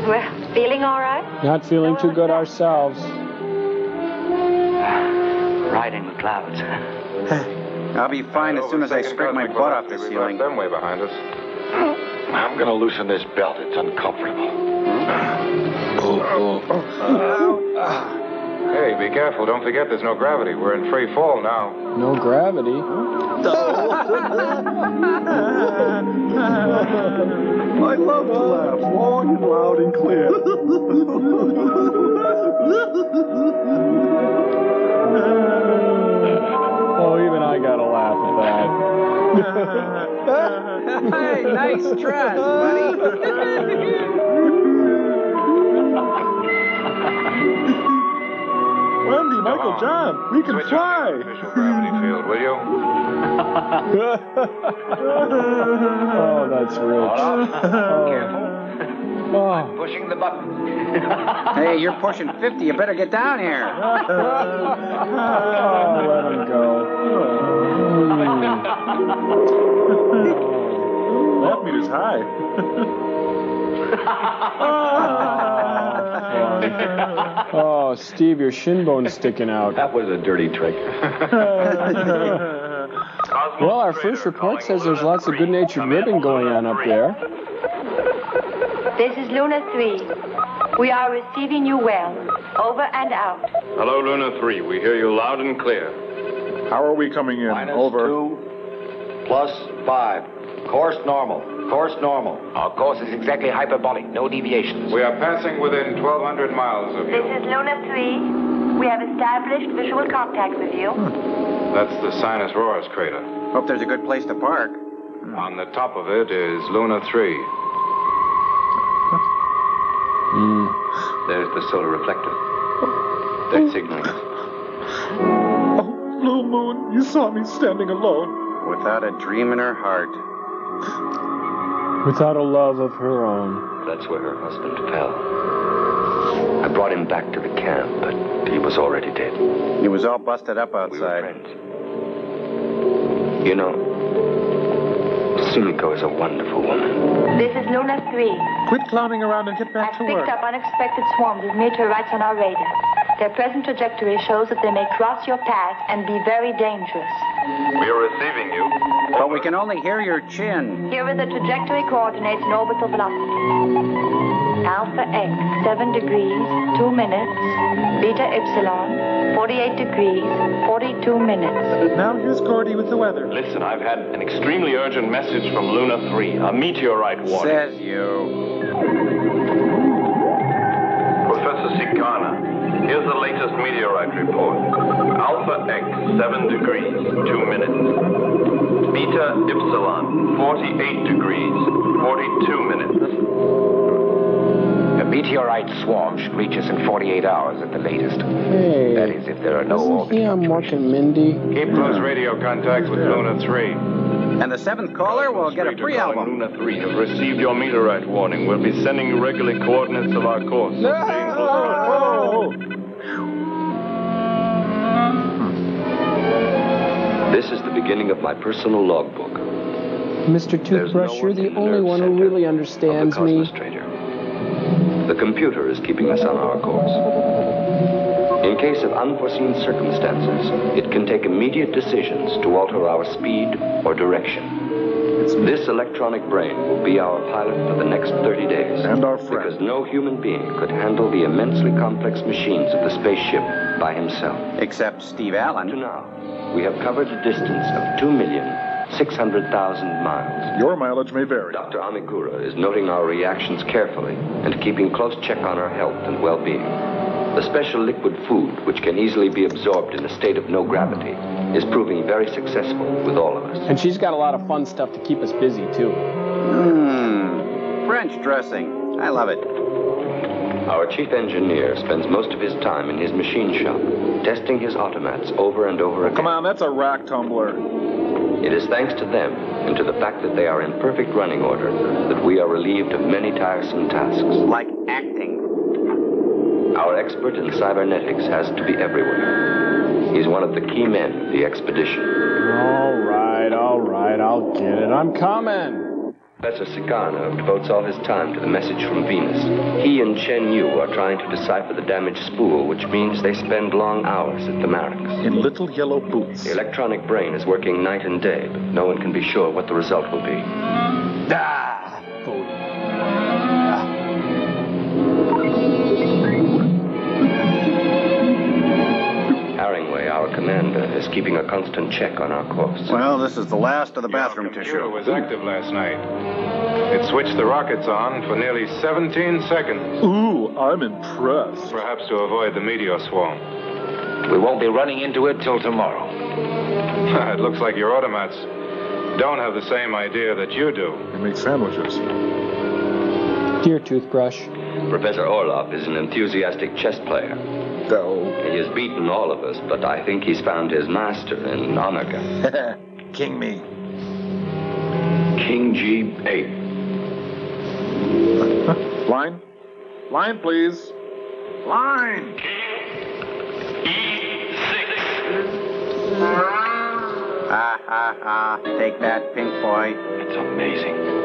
Well, feeling all right? Not feeling too good ourselves. Riding the clouds. I'll be fine as soon as I scrape my butt off the We ceiling. left them way behind us. I'm gonna loosen this belt. It's uncomfortable. Hmm? Hey, be careful. Don't forget there's no gravity. We're in free fall now. No gravity. I love to laugh long and loud and clear. Oh, even I got a laugh at that. hey, nice dress, Wendy, Michael, John, we can Switch fly. on the official gravity field, will you? oh, that's rich. Oh. oh. Pushing the button. Hey, you're pushing 50. You better get down here. Oh, let him go. Hmm. That meter's high. Oh. oh, Steve, your shin bone's sticking out. That was a dirty trick. Well, our first report says there's lots of good-natured ribbing going on up there. This is Luna 3. We are receiving you well. Over and out. Hello, Luna 3. We hear you loud and clear. How are we coming in? Minus Over. two, plus five. Course normal. Course normal. Our course is exactly hyperbolic, no deviations. We are passing within 1,200 miles of you. This is Luna 3. We have established visual contact with you. Hmm. That's the Sinus Roris crater. Hope there's a good place to park. Hmm. On the top of it is Luna 3. Hmm. There's the solar reflector. They're signaling us. Oh, Blue Moon, you saw me standing alone. Without a dream in her heart. Without a love of her own. That's where her husband fell. I brought him back to the camp, but he was already dead. He was all busted up outside. You know, Sumiko is a wonderful woman. This is Luna 3. Quit clowning around and get back I've to picked up unexpected swarms of meteorites on our radar. Their present trajectory shows that they may cross your path and be very dangerous. We are receiving you. But we can only hear your chin. Here are the trajectory coordinates and orbital velocity. Alpha X, 7 degrees, 2 minutes. Beta Epsilon, 48 degrees, 42 minutes. Now here's Gordy with the weather. Listen, I've had an extremely urgent message from Luna 3, a meteorite warning. Says you. Professor Sikana, here's the latest meteorite report. Alpha X, 7 degrees, 2 minutes. Beta Epsilon, 48 degrees, 42 minutes. The meteorite swarm should reach us in 48 hours at the latest. Hey. That is, if there are no Isn't he on Mork and Mindy? Keep close radio contact with Luna 3. And the seventh caller will get a free album. Luna 3 have received your meteorite warning. We'll be sending you regularly coordinates of our course. Stay in hmm. This is the beginning of my personal logbook. Mr. Toothbrush, you're the only one who really understands me. The computer is keeping us on our course. In case of unforeseen circumstances, it can take immediate decisions to alter our speed or direction. This electronic brain will be our pilot for the next 30 days. And our friend. Because no human being could handle the immensely complex machines of the spaceship by himself. Except Steve Allen. To now, we have covered a distance of 2,600,000 miles. Your mileage may vary. Dr. Amigura is noting our reactions carefully and keeping close check on our health and well-being. The special liquid food, which can easily be absorbed in a state of no gravity, is proving very successful with all of us. And she's got a lot of fun stuff to keep us busy, too. Mmm. French dressing. I love it. Our chief engineer spends most of his time in his machine shop, testing his automats over and over again. Come on, that's a rack tumbler. It is thanks to them and to the fact that they are in perfect running order that we are relieved of many tiresome tasks. Like acting. Our expert in cybernetics has to be everywhere. He's one of the key men of the expedition. All right, all right, I'll get it. I'm coming. Professor Sikana devotes all his time to the message from Venus. He and Chen Yu are trying to decipher the damaged spool, which means they spend long hours at the Marix. In little yellow boots. The electronic brain is working night and day, but no one can be sure what the result will be. Ah, our commander, is keeping a constant check on our course. Well, this is the last of the bathroom computer tissue. was active last night. It switched the rockets on for nearly 17 seconds. Ooh, I'm impressed. Perhaps to avoid the meteor swarm. We won't be running into it till tomorrow. it looks like your automats don't have the same idea that you do. They make sandwiches. Dear Toothbrush. Professor Orloff is an enthusiastic chess player. No. He has beaten all of us, but I think he's found his master in Omega. King me. King G8. Line? Line, please. Line! Ha ha ha. Take that, pink boy. It's amazing.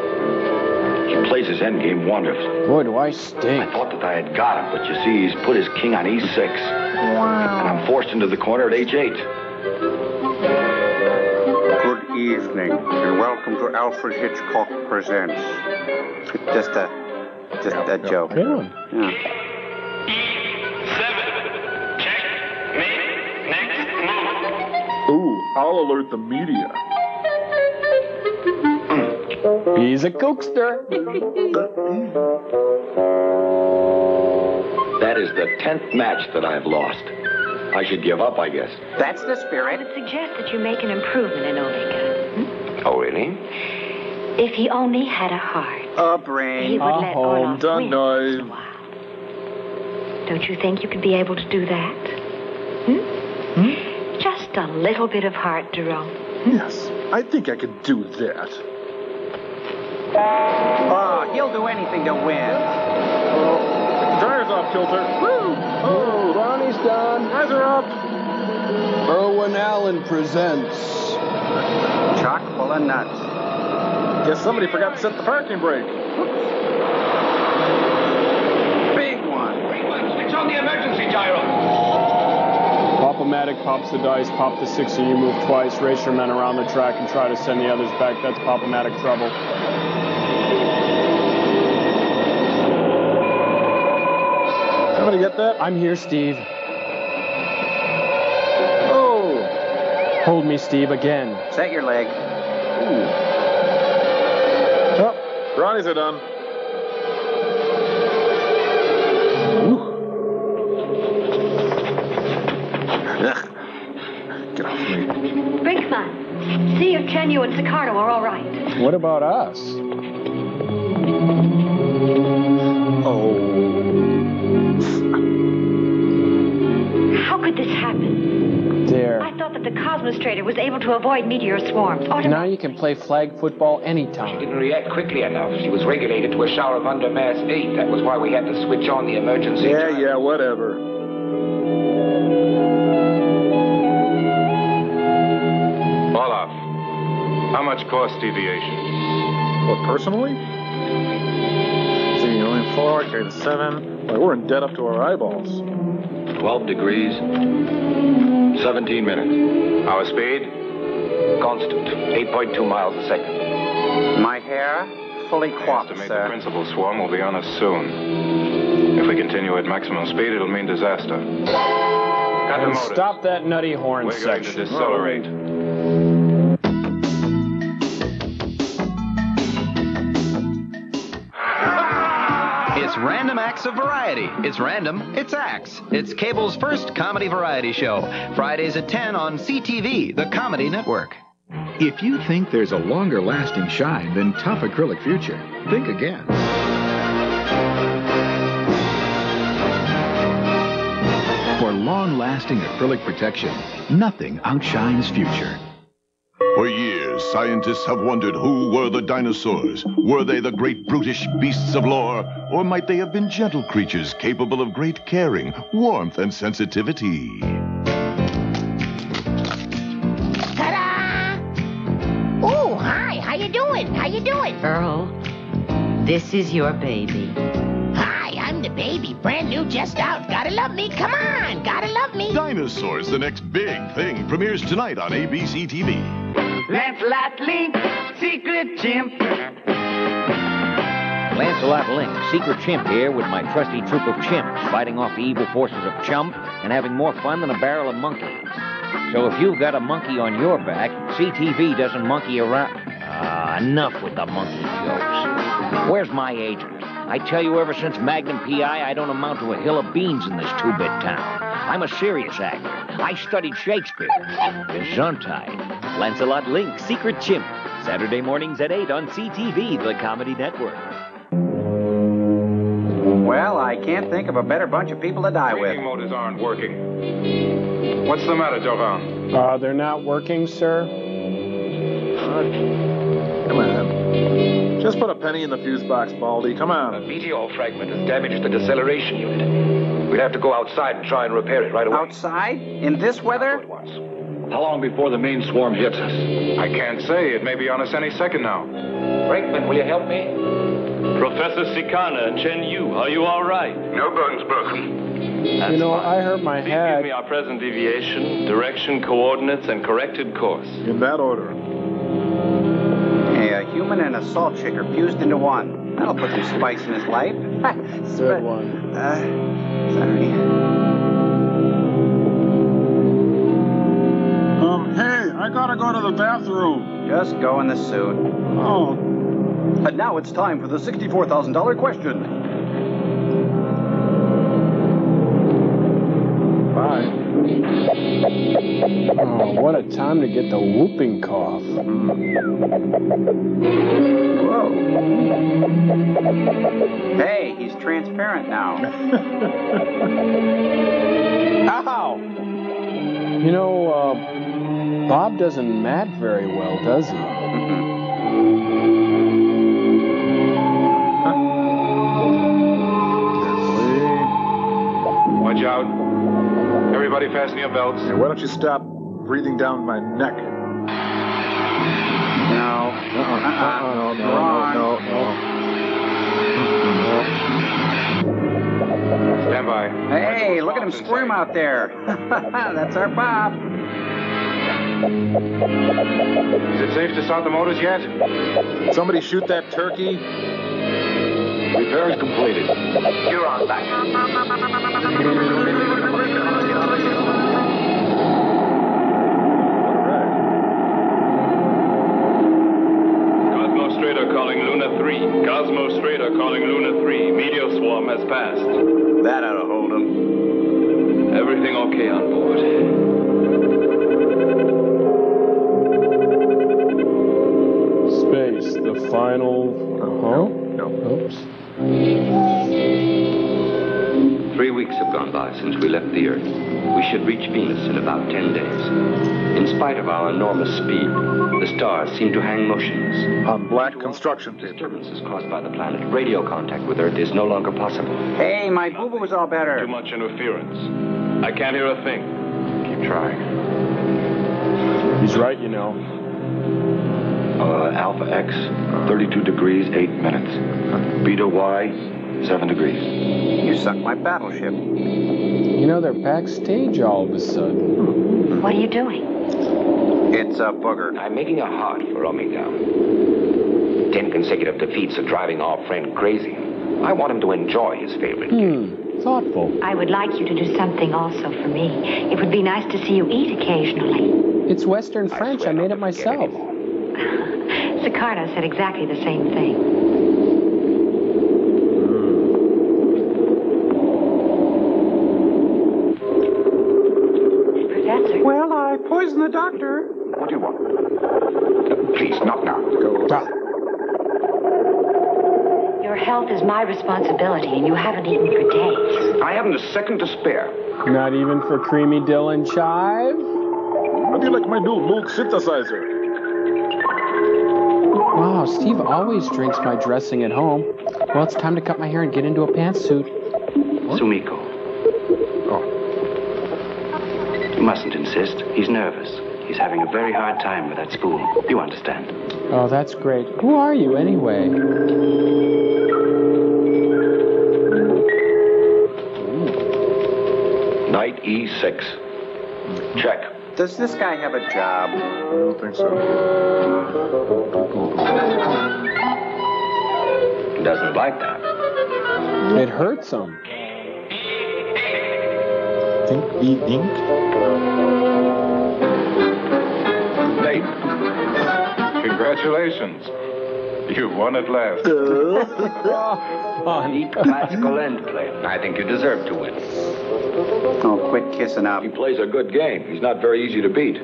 He plays his endgame wonderfully. Boy, do I stink. I thought that I had got him, but you see, he's put his king on e6. And I'm forced into the corner at h8. Good evening, and welcome to Alfred Hitchcock Presents. Just a, just a joke. Yeah. Ooh, I'll alert the media. He's a cookster. That is the tenth match that I've lost. I should give up, I guess. That's the spirit. I would suggest that you make an improvement in Omega. Oh, really? If he only had a heart, A brain. he would let Orloff win. Done. Don't you think you could be able to do that? Hmm? Just a little bit of heart, Jerome. Yes, I think I could do that. Oh, he'll do anything to win. Tires off kilter. Woo! Oh, Ronnie's done. Eyes are up. Irwin Allen presents. Chock full of nuts. Guess somebody forgot to set the parking brake. Big one. Switch on the emergency gyro. Pop-O-Matic pops the dice, pop the six and you move twice, race your men around the track and try to send the others back. That's Pop-O-Matic trouble. Somebody get that? I'm here, Steve. Oh. Hold me, Steve, again. Set your leg. Oh, Ronnie's are done. Ugh. Get off me. Brinkman, see if Chenyu and Sicardo are all right. What about us? The Cosmostrator was able to avoid meteor swarms. Now you can play flag football anytime. She didn't react quickly enough. She was regulated to a shower of under mass 8. That was why we had to switch on the emergency. Yeah, yeah, whatever. Olaf, how much cost deviation? What, personally? See, only four, carry the seven. Why, we're in debt up to our eyeballs. 12 degrees, 17 minutes. Our speed? Constant. 8.2 miles a second. My hair fully coiffed, Estimate the sir. principal swarm will be on us soon. If we continue at maximum speed, it'll mean disaster. Cut the And motors. stop that nutty horn We're going to section. decelerate. Acts of Variety. It's random, it's acts. It's cable's first comedy variety show. Fridays at 10 on CTV, the Comedy Network. If you think there's a longer lasting shine than tough acrylic future, think again. For long lasting acrylic protection, nothing outshines future. For years, scientists have wondered who were the dinosaurs. Were they the great brutish beasts of lore? Or might they have been gentle creatures capable of great caring, warmth, and sensitivity? Ta-da! Oh, hi. How you doing? How you doing? Earl, this is your baby. Hi, I'm the baby. Brand new, just out. Gotta love me. Come on. Gotta love me. Dinosaurs, the next big thing, premieres tonight on ABC TV. Lancelot Link, secret chimp. Lancelot Link, secret chimp here with my trusty troop of chimps, fighting off the evil forces of chump and having more fun than a barrel of monkeys. So if you've got a monkey on your back, CTV doesn't monkey around. Ah, enough with the monkey jokes. Where's my agent? I tell you, ever since Magnum PI, I don't amount to a hill of beans in this two-bit town. I'm a serious actor. I studied Shakespeare. Gesundheit. Lancelot Link, Secret Chimp. Saturday mornings at 8 on CTV, the Comedy Network. Well, I can't think of a better bunch of people to die with. Braking motors aren't working. What's the matter, Jovan? Uh, they're not working, sir. Come on. Just put a penny in the fuse box, Baldy. Come on. A meteor fragment has damaged the deceleration unit. We'd have to go outside and try and repair it right away. Outside? In this weather? How long before the main swarm hits us? I can't say. It may be on us any second now. Brakeman, will you help me? Professor Sikana and Chen Yu, are you all right? No bones broken. you know, I hurt my Please head. give me our present deviation, direction, coordinates, and corrected course. In that order. Hey, a human and a salt shaker fused into one. That'll put some spice in his life. Third one. Uh, sorry. Um, hey, I gotta go to the bathroom. Just go in the suit. Oh. And now it's time for the $64,000 question. Bye. Oh, what a time to get the whooping cough. Whoa. Hey, he's transparent now. Ow! You know, uh, Bob doesn't mat very well, does he? Watch out. Everybody fasten your belts. Hey, why don't you stop breathing down my neck? Uh-uh. Uh-uh. No. Uh-uh. Uh-uh. No, no, Wrong. no, no, no. Stand by. Hey, look at him squirm out there. That's our Bob. Is it safe to start the motors yet? Somebody shoot that turkey. Repairs completed. You're on back. Cosmostrator calling Luna 3. Cosmo Strader calling Luna 3. Meteor swarm has passed. That ought to hold him. Everything okay on board. Space, the final. Uh-huh. No. Oops. Three weeks have gone by since we left the Earth. We should reach Venus in about ten days. In spite of our enormous speed, the stars seem to hang motionless. On black construction paper. Disturbances caused by the planet. Radio contact with Earth is no longer possible. Hey, my boo-boo was all better. Too much interference. I can't hear a thing. Keep trying. He's right, you know. Uh, Alpha X, 32 degrees, 8 minutes. Beta Y, 7 degrees. You suck my battleship. You know, they're backstage all of a sudden. What are you doing? It's a booger. I'm making a heart for Omega. Ten consecutive defeats are driving our friend crazy. I want him to enjoy his favorite game. Hmm. Thoughtful. I would like you to do something also for me. It would be nice to see you eat occasionally. It's Western French. I, made it myself. Sicardo said exactly the same thing. Professor. Well, I poisoned the doctor. What do you want? Uh, please, not now. Go. Your health is my responsibility, and you haven't eaten for days. I haven't a second to spare. Not even for creamy Dylan chive? How do you like my new Moog synthesizer? Wow, Steve always drinks my dressing at home. Well, it's time to cut my hair and get into a pantsuit. Sumiko. You mustn't insist. He's nervous. He's having a very hard time with that spool. You understand. Oh, that's great. Who are you, anyway? Night E6. Check. Does this guy have a job? I don't think so. He doesn't like that. It hurts him. Think be ink? Nate. Congratulations. You've won at last. Uh. Oh, neat classical end play. I think you deserve to win. Oh, quit kissing up. He plays a good game. He's not very easy to beat.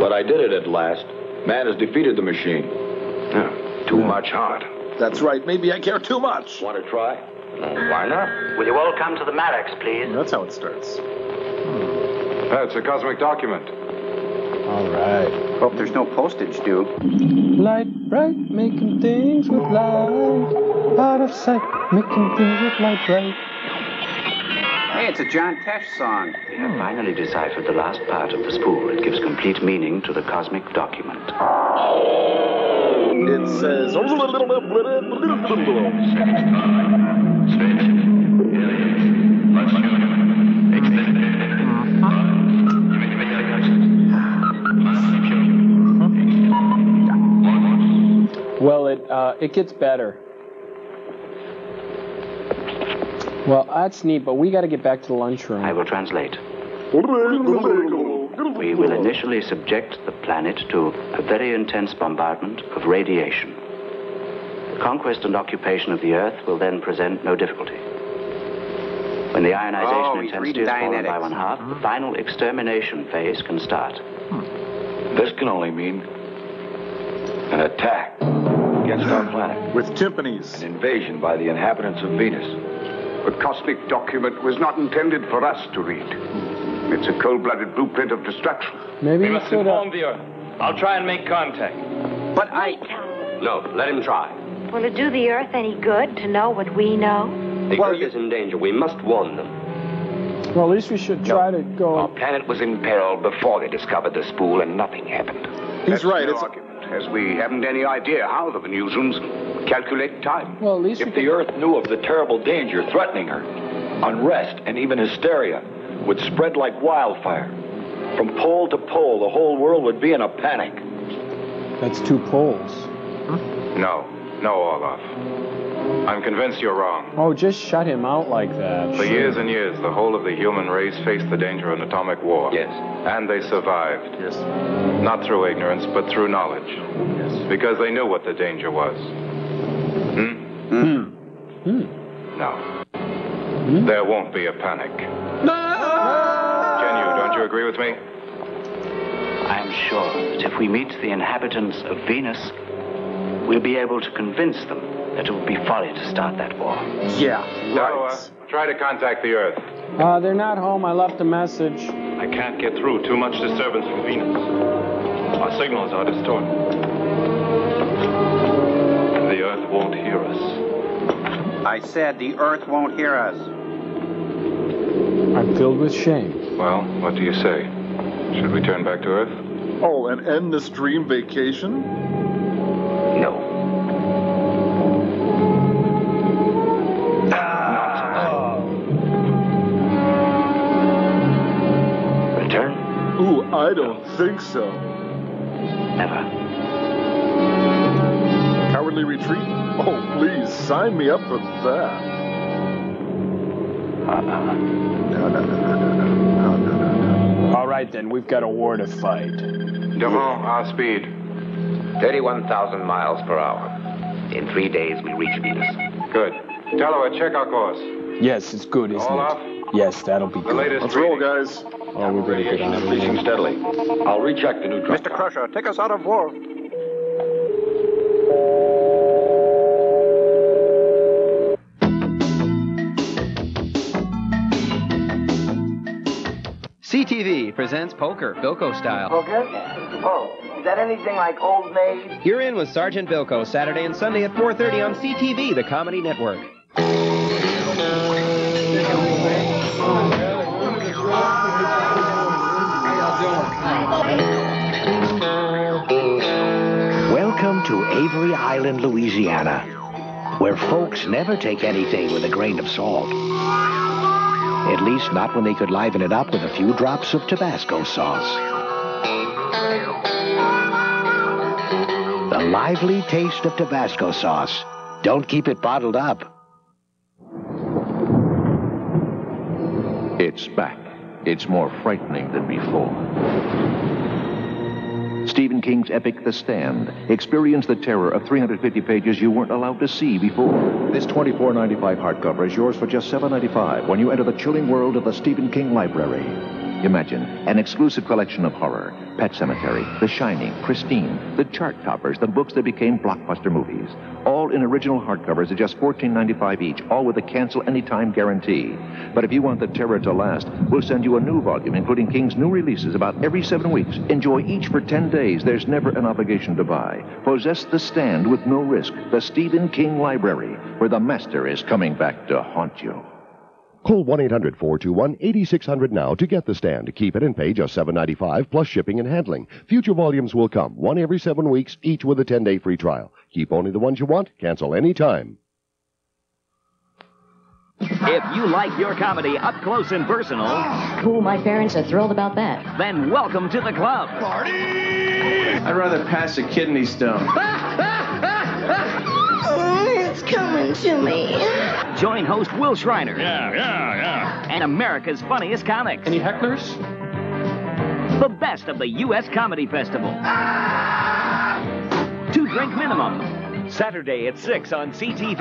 but I did it at last. Man has defeated the machine. too much heart. That's right. Maybe I care too much. Want to try? Why not? Will you all come to the Marex, please? That's how it starts. That's a cosmic document. All right. Hope there's no postage due. Light bright, making things with light. Out of sight, making things with light bright. Hey, it's a John Tesh song. We have finally deciphered the last part of the spool. It gives complete meaning to the cosmic document. It says. Well, it uh, it gets better. Well, that's neat, but we got to get back to the lunchroom. I will translate. We will initially subject the planet to a very intense bombardment of radiation. The conquest and occupation of the Earth will then present no difficulty. When the ionization Oh, he's intensity reading is fallen by one half, the hmm. final extermination phase can start. Hmm. This can only mean an attack against our planet. With timpanis. An invasion by the inhabitants of Venus. The cosmic document was not intended for us to read. It's a cold-blooded blueprint of destruction. Maybe We we must should. inform the Earth. I'll try and make contact. But I. No, let him try. Will it do the Earth any good to know what we know? The Earth is in danger. We must warn them. Well, at least we should try to go. Our planet was in peril before they discovered the spool, and nothing happened. That's right. No argument, as we haven't any idea how the Venusians calculate time. Well, at least if the Earth knew of the terrible danger threatening her, unrest and even hysteria would spread like wildfire. From pole to pole, the whole world would be in a panic. That's two poles. No, no, Olaf. I'm convinced you're wrong. Oh, just shut him out like that. For years and years, the whole of the human race faced the danger of an atomic war. Yes. And they survived. Yes. Not through ignorance, but through knowledge. Yes. Because they knew what the danger was. Hmm? Hmm. Hmm. No. There won't be a panic. No! Can you? Don't you agree with me? I am sure that if we meet the inhabitants of Venus, we'll be able to convince them that it would be folly to start that war. Yeah, So, uh, try to contact the Earth. Uh, they're not home. I left a message. I can't get through. Too much disturbance from Venus. Our signals are distorted. The Earth won't hear us. I said the Earth won't hear us. I'm filled with shame. Well, what do you say? Should we turn back to Earth? Oh, and end this dream vacation? No. Ah. Return? Ooh, I don't think so. Never. Cowardly retreat? Oh, please, sign me up for that. Uh-uh. No, no, no, no, no, no, no, no, no. All right, then. We've got a war to fight. Devon, our speed. 31,000 miles per hour. In three days, we reach Venus. Good. Delaware, check our course. Yes, it's good, isn't Olaf? it? Yes, that'll be The good. latest Let's roll, guys. Oh, we better get out of Increasing here. steadily. I'll recheck the neutron. Mr. Crusher, take us out of war. CTV presents Poker, Bilko style. Poker? Oh, is that anything like Old Maid? You're in with Sergeant Bilko Saturday and Sunday at 4:30 on CTV, the Comedy Network. Welcome to Avery Island, Louisiana, where folks never take anything with a grain of salt. At least not when they could liven it up with a few drops of Tabasco sauce. Lively taste of Tabasco sauce. Don't keep it bottled up. It's back. It's more frightening than before. Stephen King's epic The Stand. Experience the terror of 350 pages you weren't allowed to see before. This $24.95 hardcover is yours for just $7.95 when you enter the chilling world of the Stephen King Library. Imagine an exclusive collection of horror, Pet Sematary, The Shining, Christine, the chart toppers, the books that became blockbuster movies. All in original hardcovers at just $14.95 each, all with a cancel anytime guarantee. But if you want the terror to last, we'll send you a new volume, including King's new releases about every seven weeks. Enjoy each for 10 days. There's never an obligation to buy. Possess the stand with no risk. The Stephen King Library, where the master is coming back to haunt you. Call 1 800 421 8600 now to get the stand. To keep it and pay just $7.95 plus shipping and handling. Future volumes will come, one every seven weeks, each with a 10 day free trial. Keep only the ones you want, cancel any time. If you like your comedy up close and personal, Cool, my parents are thrilled about that. then welcome to the club. Party! I'd rather pass a kidney stone. It's coming to me. Join host Will Shriner. Yeah, yeah, yeah. And America's funniest comics. Any hecklers? The best of the U.S. Comedy Festival. Two drink minimum. Saturday at 6 on CTV.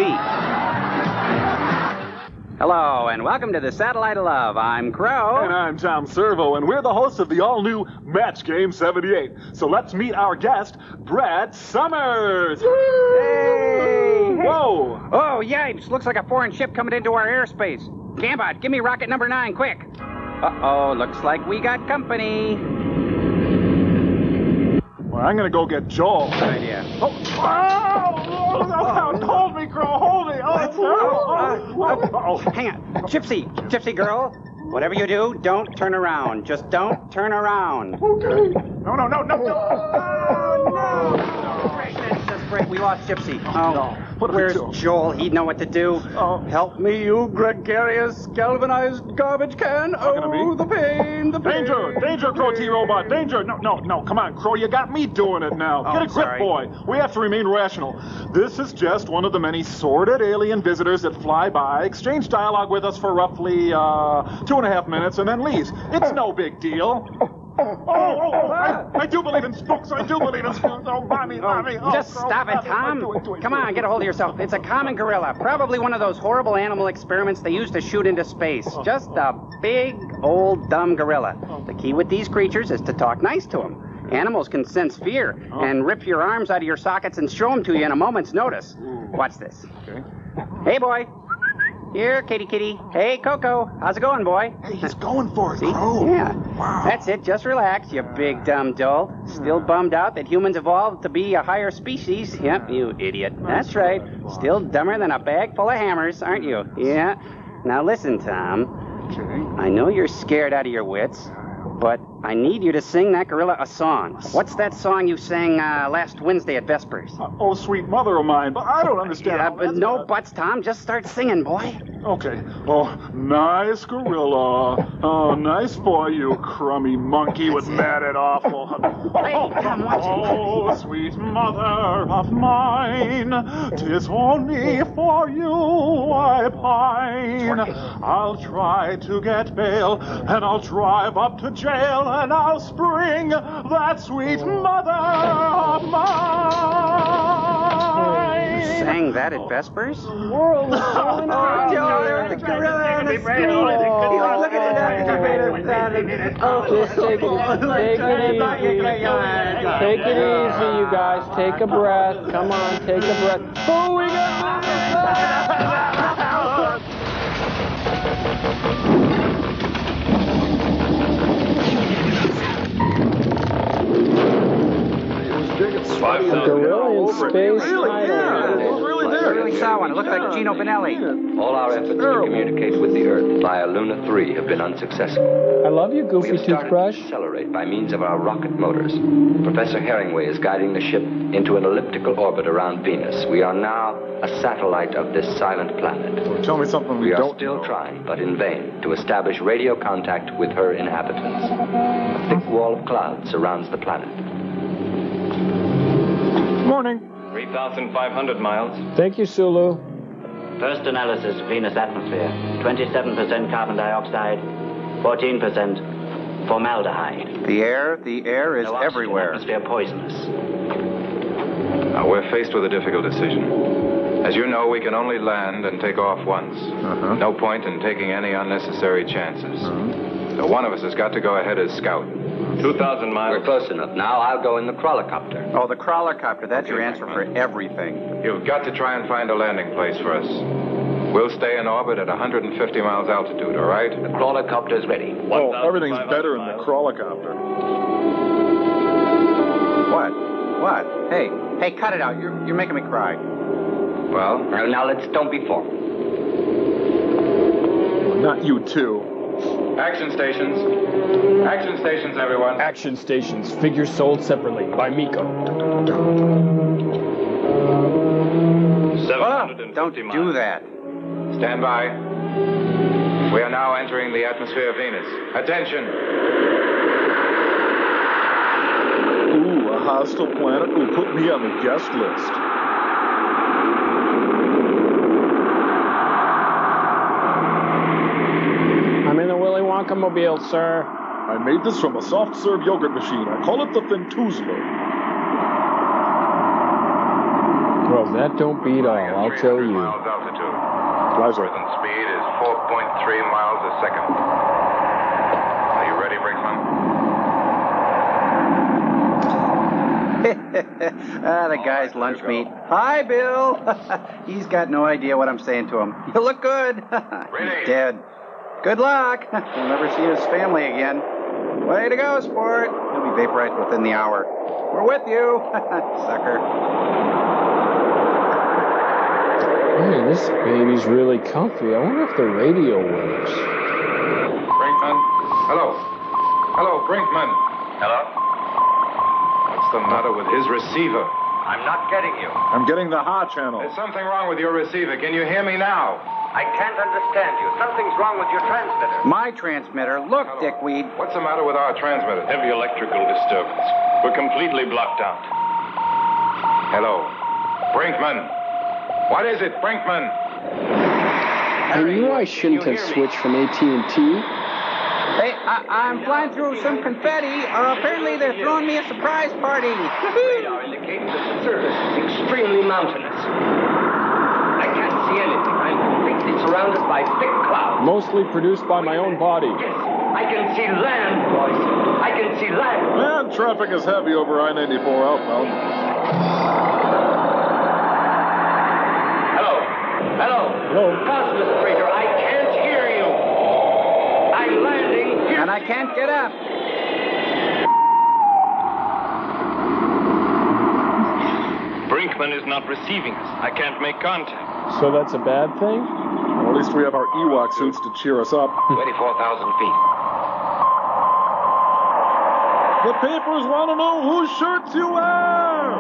Hello, and welcome to the Satellite of Love. I'm Crow. And I'm Tom Servo, and we're the hosts of the all new Match Game 78. So let's meet our guest, Brad Summers. Hey! Whoa! Oh, yipes! Looks like a foreign ship coming into our airspace. Cambot, give me rocket number nine, quick. Uh-oh, looks like we got company. I'm gonna go get Joel. Good idea. Oh, oh, oh, oh, hold me, Crow, hold me. Oh, terrible. Oh, oh, oh. Hang on. Gypsy, gypsy girl. whatever you do, don't turn around. Just don't turn around. No, no, no, no, no. Oh, no. Oh, We lost Gypsy. Oh, where's Joel? He'd know what to do. Oh. Help me, you gregarious, galvanized garbage can. Oh, the pain, the pain. Danger! Danger, Crow T Robot! Danger! No, no, no, come on, Crow, you got me doing it now. Oh, Get a grip, sorry. boy. We have to remain rational. This is just one of the many sordid alien visitors that fly by, exchange dialogue with us for roughly, uh, two and a half minutes, and then leaves. It's no big deal. Oh, oh, oh, I, I do believe in spooks. I do believe in spooks. Oh, mommy, mommy. Oh, oh, Just Crow, stop oh, it, Tom. do it, do it, Come on, get a hold of yourself. It's a common gorilla. Probably one of those horrible animal experiments they used to shoot into space. Oh. Just a big, old, dumb gorilla. The key with these creatures is to talk nice to them. Animals can sense fear Oh. and rip your arms out of your sockets and show them to you in a moment's notice. Watch this. Hey, boy. Here, kitty kitty. Hey, Coco. How's it going, boy? Hey, he's going for it, See? Crow. Yeah. That's it. Just relax, you big dumb doll. Still bummed out that humans evolved to be a higher species. Yep, you idiot. That's right. Still dumber than a bag full of hammers, aren't you? Yeah. Now listen, Tom. I know you're scared out of your wits, but I need you to sing that gorilla a song. What's that song you sang uh, last Wednesday at Vespers? Oh, sweet mother of mine, but I don't understand. Yeah, but no buts, Tom. Just start singing, boy. Okay. Oh, nice gorilla. Oh, nice boy, you crummy monkey with awful. Hey, come watch Oh, sweet mother of mine, tis only for you I pine. I'll try to get bail, and I'll drive up to jail, and I'll spring that sweet mother of mine. You sang that at Vespers? World is going on. Joe, there's a gorilla in the street. Look at Just take it, take it easy. Take it easy, you guys. Take a breath. Come on, take a breath. Oh, we got Gorilla in space. Really? Yeah, it was really I really saw one. It looked like Gino Benelli. All our efforts to communicate with the Earth via Luna 3 have been unsuccessful. I love you, We Goofy have started Toothbrush. to accelerate by means of our rocket motors. Professor Herringway is guiding the ship into an elliptical orbit around Venus. We are now a satellite of this silent planet. Tell me something We we are don't still trying, but in vain, to establish radio contact with her inhabitants. A thick wall of clouds surrounds the planet. Morning. 3,500 miles. Thank you, Sulu. First analysis of Venus atmosphere 27% carbon dioxide, 14% formaldehyde. The air, the air is No oxygen, everywhere. Atmosphere poisonous. Now, we're faced with a difficult decision. As you know, we can only land and take off once. Uh-huh. No point in taking any unnecessary chances. Uh-huh. So one of us has got to go ahead as scout. 2,000 miles. We're close enough. Now I'll go in the crawlercopter. Oh, the crawlercopter. That's your answer for everything. You've got to try and find a landing place for us. We'll stay in orbit at 150 miles altitude, all right? The crawlercopter's ready. Oh, everything's better in the crawlercopter. What? What? Hey, hey, cut it out. You're, you're making me cry. Well, now, now let's don't be formal. Not you too. Action stations. Action stations, everyone. Action stations. Figures sold separately by Mego. Ah, don't do that. Stand by. We are now entering the atmosphere of Venus. Attention. Ooh, a hostile planet will put me on the guest list. I'm in the Willy Wonka mobile, sir. I made this from a soft serve yogurt machine. I call it the Thintoozler. Well, that don't beat all, I'll tell you. Miles altitude. Flies Present speed is 4.3 miles a second. Are you ready, Brinkman? ah, the guy's lunch meat. Hi, Bill. He's got no idea what I'm saying to him. You look good. He's dead. Good luck. We'll never see his family again. Way to go, sport. He'll be vaporized within the hour. We're with you, sucker. Hey, this baby's really comfy. I wonder if the radio works. Brinkman? Hello. Hello, Brinkman. Hello? What's the matter with his receiver? I'm not getting you. I'm getting the Ha channel. There's something wrong with your receiver. Can you hear me now? I can't understand you. Something's wrong with your transmitter. My transmitter. Look, Dickweed. What's the matter with our transmitter? Heavy electrical disturbance. We're completely blocked out. Hello. Brinkman. What is it, Brinkman? I knew I shouldn't have switched from AT&T. Hey, I, I'm flying through some confetti. Uh, apparently, they're throwing me a surprise party. Radar indicates that the surface is extremely mountainous. I can't see anything. I'm completely surrounded by thick clouds. Mostly produced by my own body. Yes, I can see land, boys. I can see land. And traffic is heavy over I-94 outbound. Hello. Hello. Hello. Cosmostrator, I can't hear you. I'm landing here. And I can't get up. Brinkman is not receiving us. I can't make contact. So that's a bad thing? Well, at least we have our Ewok suits to cheer us up. 24,000 feet. The papers want to know whose shirts you wear.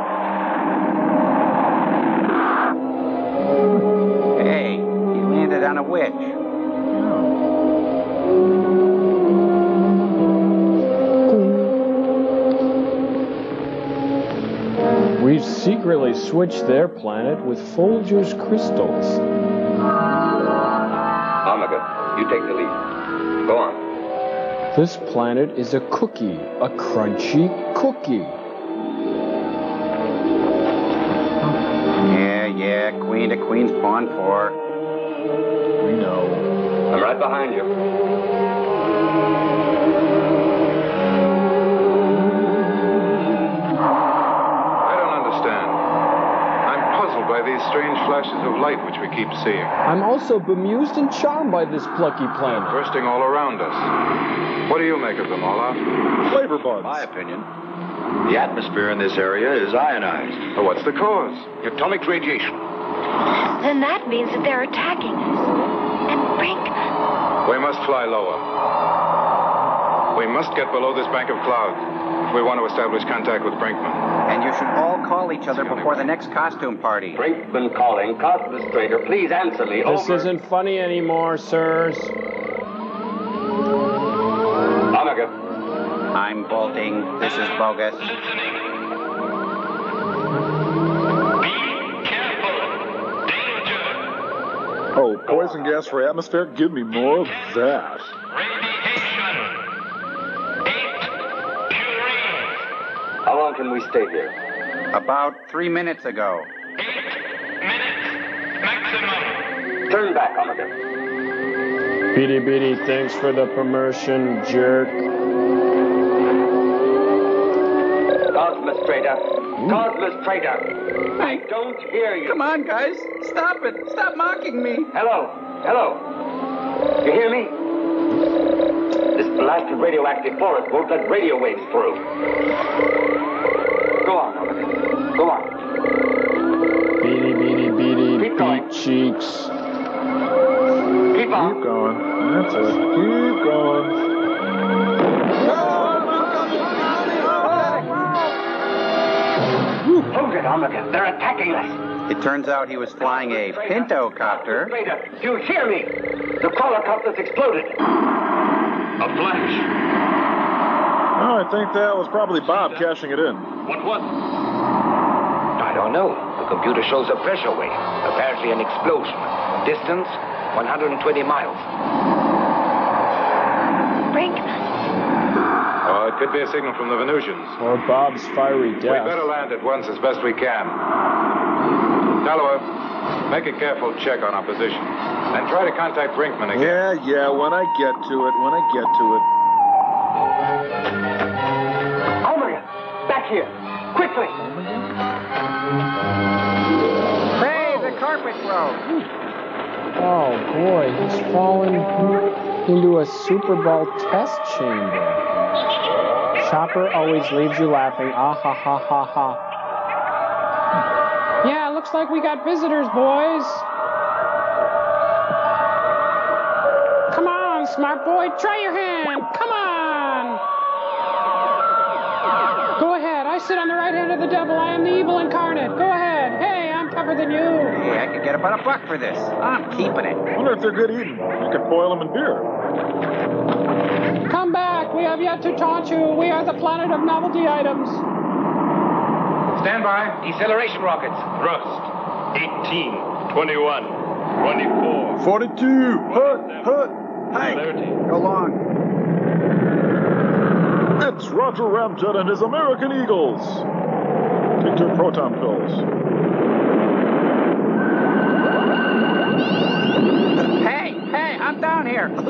Hey, you landed on a witch. We've secretly switched their planet with Folger's crystals. You take the lead. Go on. This planet is a cookie, a crunchy cookie. Yeah, yeah, queen to queen's pawn four. We know. I'm right behind you. These strange flashes of light which we keep seeing. I'm also bemused and charmed by this plucky planet. Bursting all around us. What do you make of them, Olaf? Flavor buds. My opinion. The atmosphere in this area is ionized. Well, what's the cause? Atomic radiation. Then that means that they're attacking us. And Brink. We must fly lower. We must get below this bank of clouds if we want to establish contact with Brinkman. And you should all call each other before the next costume party. Brinkman calling. Cosmostrator, please answer me. This Over. isn't funny anymore, sirs. Omega. I'm bolting. This is bogus. Oh, poison gas for atmosphere? Give me more of that. Can we stay here? About three minutes ago. Eight minutes maximum. Turn back, Omega. Beady Beady, thanks for the promotion, jerk. Cosmostrator. Cosmos Trader. I don't hear you. Come on, guys. Stop it. Stop mocking me. Hello. Hello. You hear me? This blasted radioactive forest won't let radio waves through. Go on, Go on. Beady Beady Beady, Keep going. cheeks. Keep on. Keep going. That's it. Keep going. Hold it, Omega. They're attacking us. It turns out he was flying a pinto copter. Trader, do you hear me? The quadricopter's exploded. A flash. Oh, I think that was probably Bob cashing it in. What was I don't know. The computer shows a pressure wave. Apparently an explosion. Distance, 120 miles. Brinkman. Oh, it could be a signal from the Venusians. Or Bob's fiery death. We better land at once as best we can. Talua, make a careful check on our position. And try to contact Brinkman again. Yeah, yeah, when I get to it, when I get to it. Omega, back here. Quickly. Hey, the carpet broke. Oh boy, he's fallen into a Super Bowl test chamber. Chopper always leaves you laughing. Ah ha ha ha ha. Yeah, looks like we got visitors, boys. Come on, smart boy. Try your hand. Sit on the right hand of the devil. I am the evil incarnate. Go ahead. Hey, I'm tougher than you. Hey, I could get about a buck for this. I'm keeping it. wonder if they're good eating. You could boil them in beer. Come back. We have yet to taunt you. We are the planet of novelty items. Stand by. Deceleration rockets. Thrust. 18, 21, 24. 42. Hut, hut. Hey, go long. It's Roger Ramjet and his American Eagles. Take two proton pills. Hey, hey, I'm down here.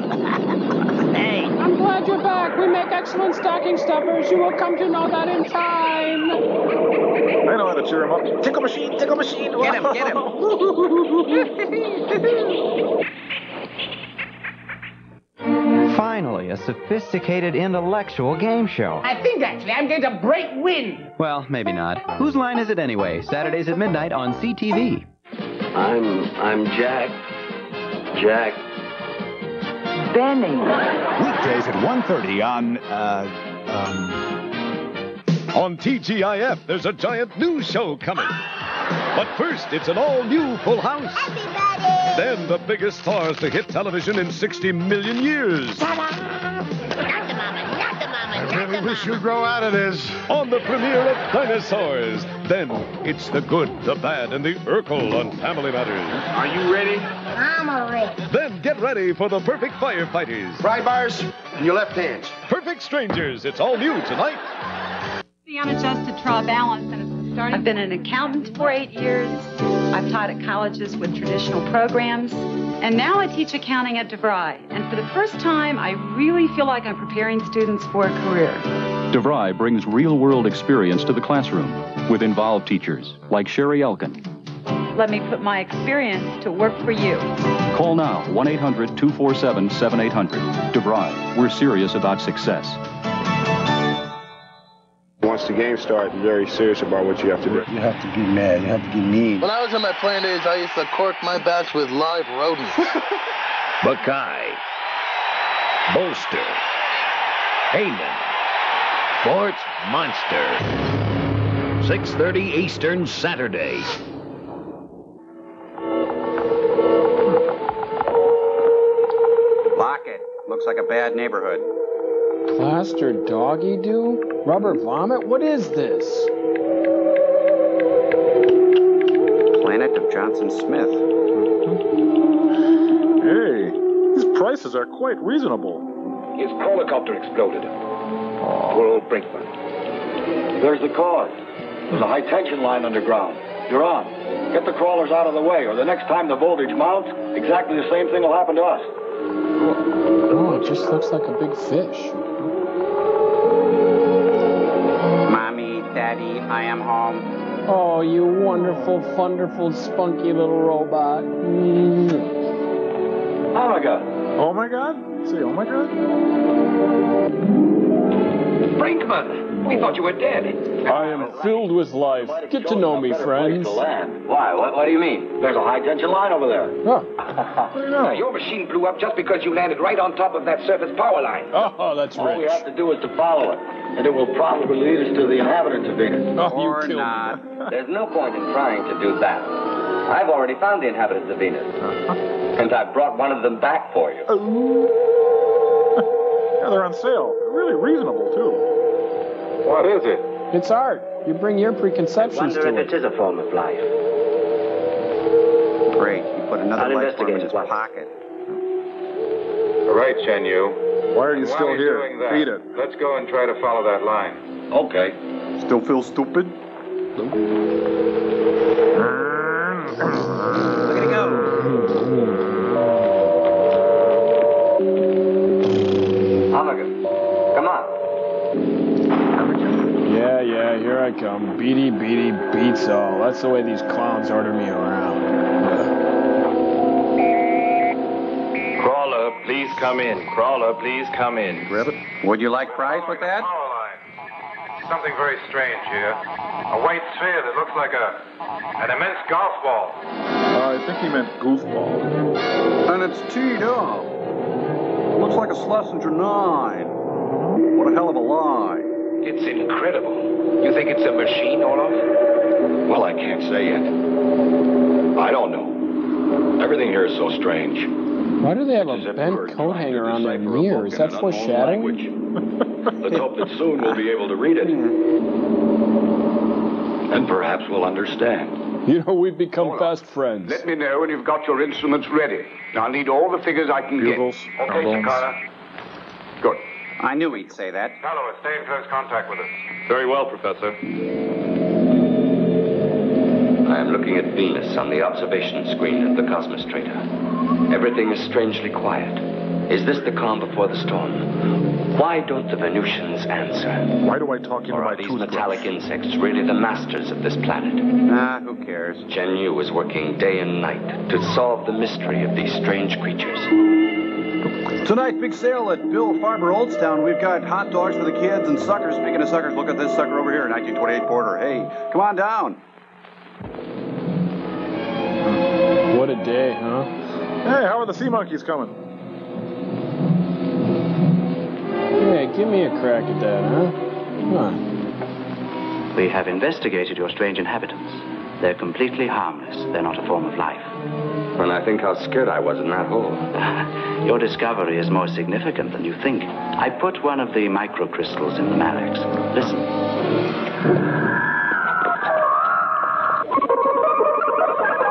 Hey. I'm glad you're back. We make excellent stocking stuffers. You will come to know that in time. I know how to cheer him up. Tickle machine, tickle machine. Get him, get Finally, a sophisticated intellectual game show. I think actually I'm going to break wind. Well, maybe not. Whose line is it anyway? Saturdays at midnight on CTV. I'm I'm Jack. Jack. Benny. Weekdays at 1.30 on, uh, um... On TGIF, there's a giant news show coming. But first, it's an all-new Full House. Then the biggest stars to hit television in 60 million years. Not the mama, not the mama. I really wish you'd grow out of this. On the premiere of Dinosaurs. Then it's the good, the bad, and the Urkel on Family Matters. Are you ready? I'm ready. Then get ready for the perfect firefighters. Pry bars and your left hands. Perfect Strangers. It's all new tonight. The unadjusted trial balance and it's starting. I've been an accountant for eight years. I've taught at colleges with traditional programs. And now I teach accounting at DeVry. And for the first time, I really feel like I'm preparing students for a career. DeVry brings real world experience to the classroom with involved teachers like Sherry Elkin. Let me put my experience to work for you. Call now 1 800 247 7800. DeVry, we're serious about success. Once the game starts, you're very serious about what you have to do. You have to be mad. You have to be mean. When I was in my playing days, I used to cork my bats with live rodents. Buckeye, Bolster, Heyman, Sports Monster. 6.30 Eastern Saturday. Lock it. Looks like a bad neighborhood. Plaster doggy do? Rubber vomit? What is this? Planet of Johnson Smith. Hey, these prices are quite reasonable. His helicopter exploded. Poor old Brinkman. There's the cause. There's a high tension line underground. You're on. Get the crawlers out of the way, or the next time the voltage mounts, exactly the same thing will happen to us. Oh, it just looks like a big fish. I am home. Oh, you wonderful, wonderful, spunky little robot. Mm. Oh my god. Oh my god? Say, oh my god? Brinkman! We thought you were dead. I am filled with life. Get to know me, friends. Why? What, what do you mean? There's a high tension line over there. Now, your machine blew up just because you landed right on top of that surface power line. Oh, oh that's right. All we have to do is to follow it, and it will probably lead us to the inhabitants of Venus. Oh, or not. There's no point in trying to do that. I've already found the inhabitants of Venus. Uh-huh. And I've brought one of them back for you. Oh. Yeah, they're on sale. They're really reasonable, too. What is it? It's art. You bring your preconceptions Wonder to if it. it is a form of life. Great. He put another I'll life form in his it. pocket. All right, Chen Yu. Why are you While still he's here? doing that, Beat it. Let's go and try to follow that line. Okay. Still feel stupid? Look yeah, come. Beady, beady, beats all. That's the way these clowns order me around. Crawler, please come in. Crawler, please come in. Ribbit. Would you like fries with that? Something very strange here. A white sphere that looks like a an immense golf ball. Uh, I think he meant goofball. And it's teed up. looks like a Schlesinger 9. What a hell of a lie. It's incredible. You think it's a machine, Olaf? Well, I can't say yet. I don't know. Everything here is so strange. Why do they have a bent coat hanger on their mirror? Is that foreshadowing? Let's hope that soon we'll be able to read it. Hmm. And perhaps we'll understand. You know, we've become fast friends. Let me know when you've got your instruments ready. I'll need all the figures I can Bugles, get. Okay, Sikarna. Good. I knew he'd say that. Fellow, stay in close contact with us. Very well, Professor. I am looking at Venus on the observation screen of the Cosmostrator. Everything is strangely quiet. Is this the calm before the storm? Why don't the Venusians answer? Why do I talk into Or my are these toothbrush? metallic insects really the masters of this planet? Ah, who cares? Chen Yu is working day and night to solve the mystery of these strange creatures. Tonight, big sale at Bill Farber Oldstown. We've got hot dogs for the kids and suckers. Speaking of suckers, look at this sucker over here, 1928 Porter. Hey, come on down. What a day, huh? Hey, how are the sea monkeys coming? Hey, give me a crack at that, huh? Come on. We have investigated your strange inhabitants. They're completely harmless. They're not a form of life. When I think how scared I was in that hole. Your discovery is more significant than you think. I put one of the microcrystals in the Malax. Listen.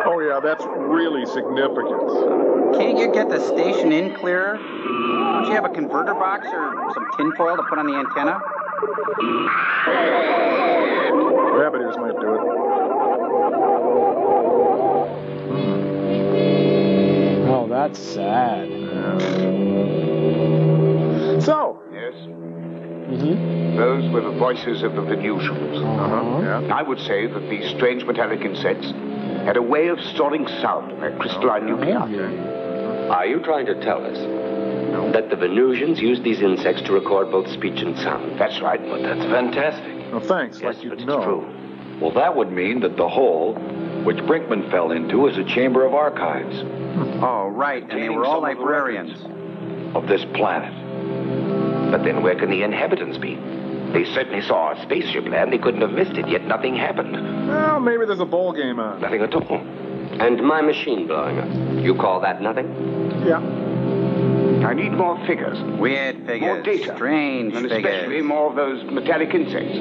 Oh, yeah, that's really significant. Can't you get the station in clearer? Don't you have a converter box or some tinfoil to put on the antenna? Rabbit ears might do it. Oh, that's sad. So, Yes. Mm-hmm. Those were the voices of the Venusians. Uh-huh, yeah. I would say that these strange metallic insects had a way of storing sound in their crystalline nuclei. Are you trying to tell us that the Venusians used these insects to record both speech and sound? That's right. But that's fantastic. well, thanks, Yes, like you'd but it's know. true. Well, that would mean that the hole, which Brinkman fell into, is a chamber of archives Oh, right. And they were all Containing of librarians. of this planet. But then where can the inhabitants be? They certainly saw a spaceship land. They couldn't have missed it, yet nothing happened. Well, maybe there's a ball game on. Nothing at all. And my machine blowing up. You call that nothing? Yeah. I need more figures. Weird figures. More data. Strange and especially figures. more of those metallic insects.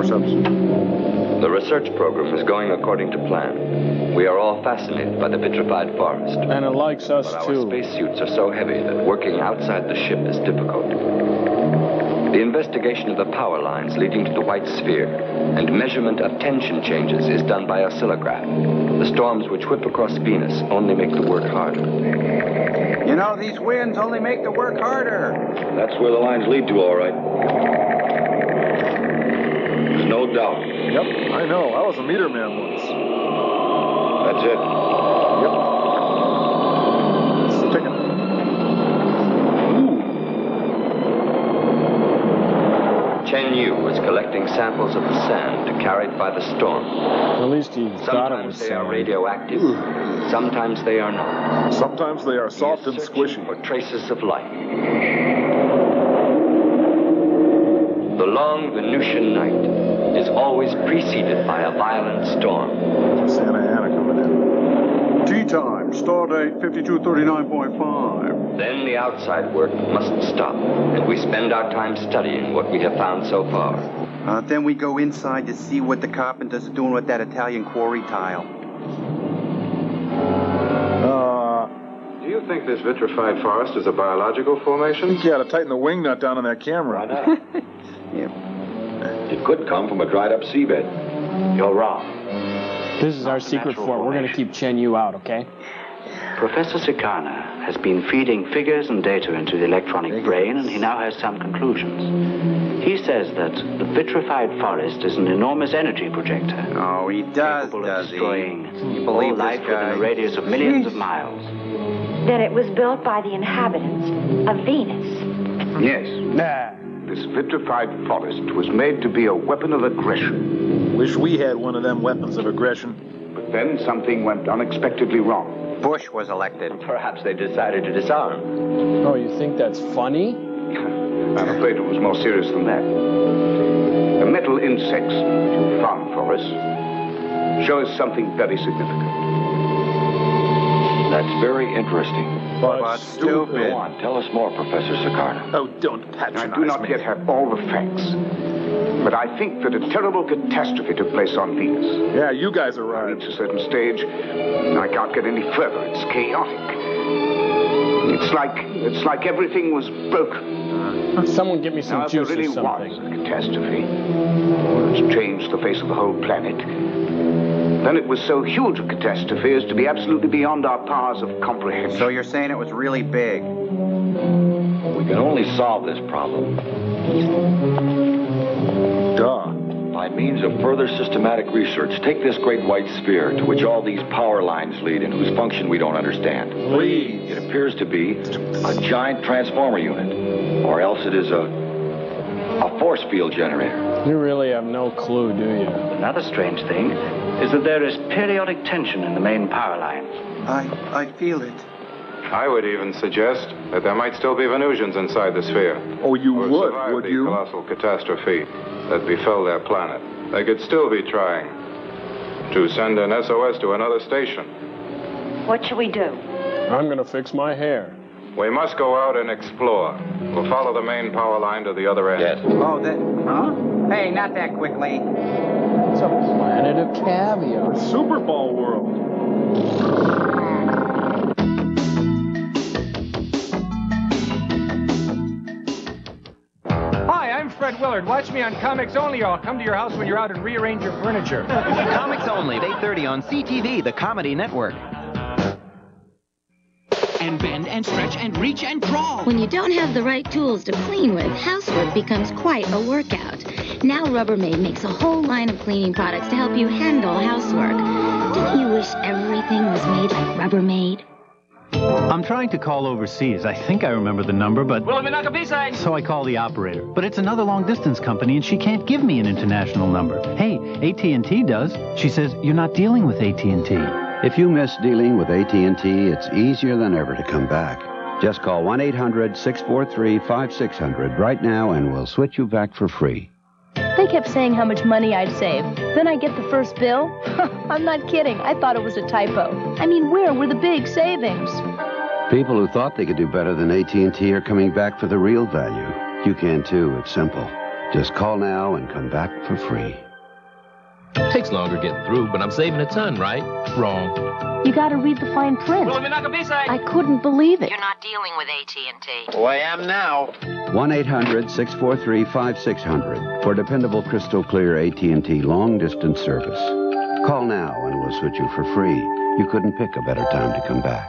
More subs. The research program is going according to plan. We are all fascinated by the vitrified forest. And it likes us But our too. spacesuits are so heavy that working outside the ship is difficult. The investigation of the power lines leading to the white sphere and measurement of tension changes is done by oscillograph. The storms which whip across Venus only make the work harder. You know, these winds only make the work harder. That's where the lines lead to, all right. No doubt. Yep, I know. I was a meter man once. That's it. Yep. It's the ticket. Chen Yu is collecting samples of the sand carried by the storm. At least he thought it was Sometimes they are sand. radioactive, sometimes they are not. Sometimes they are soft and squishy. For traces of life. The long Venusian night is always preceded by a violent storm. Santa Ana coming in. Tea time, star date 5239.5. Then the outside work must stop, and we spend our time studying what we have found so far. Uh, then we go inside to see what the carpenters are doing with that Italian quarry tile. Uh, Do you think this vitrified forest is a biological I formation? think you ought to tighten the wing nut down on that camera. It could come from a dried up seabed. You're wrong. This is our secret natural fort. We're going to keep Chen Yu out, okay? Professor Sikarna has been feeding figures and data into the electronic brain, and he now has some conclusions. He says that the vitrified forest is an enormous energy projector. Oh, he does, capable does of he? destroying You all believe this life guy? within a radius of millions of miles. That it was built by the inhabitants of Venus. Yes. Nah. This vitrified forest was made to be a weapon of aggression. Wish we had one of them weapons of aggression. But then something went unexpectedly wrong. Bush was elected. Perhaps they decided to disarm. Oh, you think that's funny? I'm afraid it was more serious than that. The metal insects you found for us show us something very significant. That's very interesting. But stupid. Go on, tell us more, Professor Sikarna. Oh, don't patronize me. I do not yet have all the facts. But I think that a terrible catastrophe took place on Venus. Yeah, you guys are right. Reach a certain stage, I can't get any further. It's chaotic. It's like it's like everything was broken. Uh, someone give me some now, if juice there really or something. was a catastrophe, which changed the face of the whole planet, then it was so huge a catastrophe as to be absolutely beyond our powers of comprehension. So you're saying it was really big? We can only solve this problem. Duh. By means of further systematic research, take this great white sphere to which all these power lines lead and whose function we don't understand. Please. It appears to be a giant transformer unit, or else it is a a force field generator. You really have no clue, do you? Another strange thing is that there is periodic tension in the main power lines. I, I feel it. I would even suggest that there might still be Venusians inside the sphere. Oh, you who have would, survived would the you? colossal catastrophe that befell their planet. They could still be trying to send an SOS to another station. What should we do? I'm gonna fix my hair. We must go out and explore. We'll follow the main power line to the other end. Yes. Oh, that. Huh? Hey, not that quickly. It's a planet of caviar. Super Bowl world. Hi, I'm Fred Willard. Watch me on Comics Only, or I'll come to your house when you're out and rearrange your furniture. Comics Only, 8.30 on CTV, the Comedy Network. And bend and stretch and reach and draw. When you don't have the right tools to clean with, housework becomes quite a workout. Now Rubbermaid makes a whole line of cleaning products to help you handle housework. Don't you wish everything was made like Rubbermaid? I'm trying to call overseas. I think I remember the number, but so I call the operator. But it's another long-distance company, and she can't give me an international number. Hey, AT&T does. She says you're not dealing with AT&T. If you miss dealing with AT&T, it's easier than ever to come back. Just call 1-800-643-5600 right now and we'll switch you back for free. They kept saying how much money I'd save. Then I get the first bill. I'm not kidding. I thought it was a typo. I mean, where were the big savings? People who thought they could do better than AT&T are coming back for the real value. You can too. It's simple. Just call now and come back for free. Takes longer getting through, but I'm saving a ton, right? Wrong. You gotta read the fine print. I couldn't believe it. You're not dealing with AT&T. Oh, I am now. 1-800-643-5600 for dependable crystal clear AT&T long distance service. Call now and we'll switch you for free. You couldn't pick a better time to come back.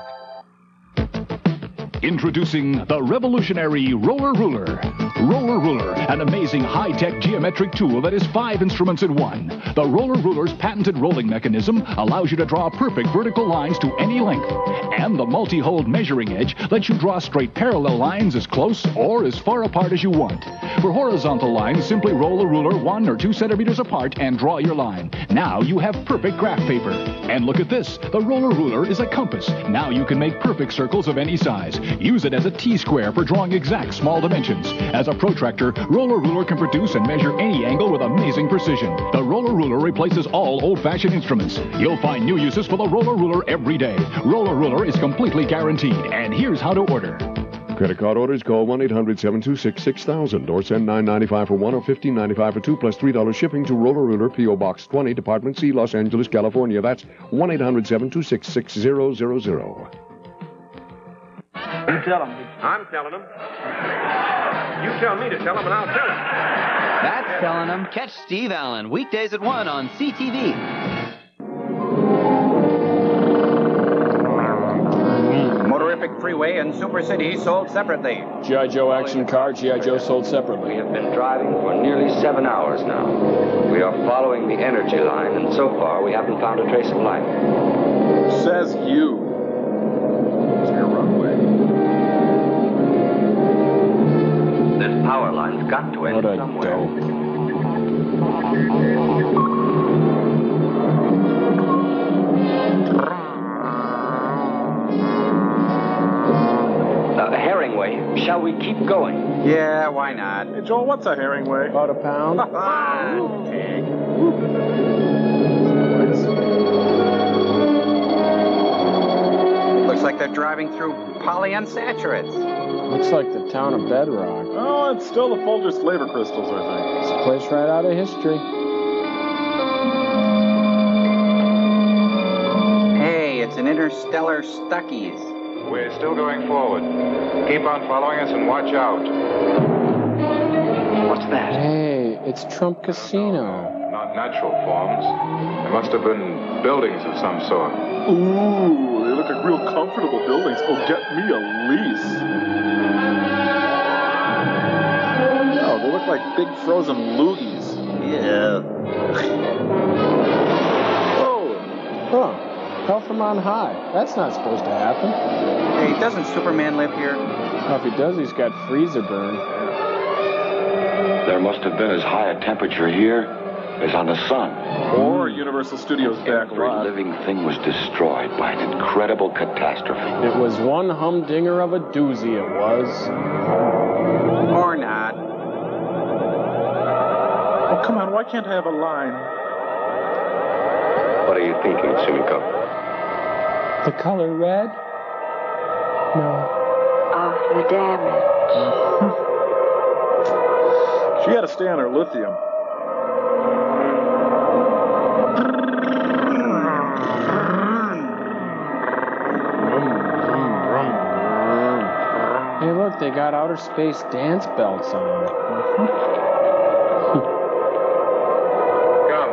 Introducing the revolutionary Roller Ruler. Roller Ruler, an amazing high tech geometric tool that is five instruments in one. The Roller Ruler's patented rolling mechanism allows you to draw perfect vertical lines to any length. And the multi hold measuring edge lets you draw straight parallel lines as close or as far apart as you want. For horizontal lines, simply roll a ruler one or two centimeters apart and draw your line. Now you have perfect graph paper. And look at this the Roller Ruler is a compass. Now you can make perfect circles of any size. Use it as a T square for drawing exact small dimensions. As a protractor, Roller Ruler can produce and measure any angle with amazing precision. The Roller Ruler replaces all old fashioned instruments. You'll find new uses for the Roller Ruler every day. Roller Ruler is completely guaranteed. And here's how to order. Credit card orders call 1-800-726-6000 or send 9.95 for one or 15.95 for two plus $3 shipping to Roller Ruler, P.O. Box 20, Department C, Los Angeles, California. That's 1-800-726-6000. You tell him. I'm telling him. You tell me to tell him, and I'll tell him. That's telling him. Catch Steve Allen weekdays at 1 on CTV. Motorific Freeway and Super City sold separately. G.I. Joe action car, G.I. Joe sold separately. We have been driving for nearly seven hours now. We are following the energy line, and so far we haven't found a trace of life. Says you. power line's got to end what somewhere. Uh, herringway, shall we keep going? Yeah, why not? Hey, Joel, what's a herringway? About a pound. like they're driving through polyunsaturates. Looks like the town of Bedrock. Oh, it's still the Folgers flavor crystals, I think. It's a place right out of history. Hey, it's an interstellar Stuckey's. We're still going forward. Keep on following us and watch out. What's that? Hey, it's Trump Casino. Not natural forms. They must have been buildings of some sort. Ooh, they look like real comfortable buildings. Oh, get me a lease. Oh, they look like big frozen loogies. Yeah. Oh, huh. Fell from on high. That's not supposed to happen. Hey, doesn't Superman live here? Well, if he does, he's got freezer burn. There must have been as high a temperature here as on the sun. Or Universal Studios back Every lot. living thing was destroyed by an incredible catastrophe. It was one humdinger of a doozy, it was. Or not. Oh, come on, why can't I have a line? What are you thinking, Sumiko? The color red? No. Of the damage. She had to stay on her lithium. They got outer space dance belts on. Come.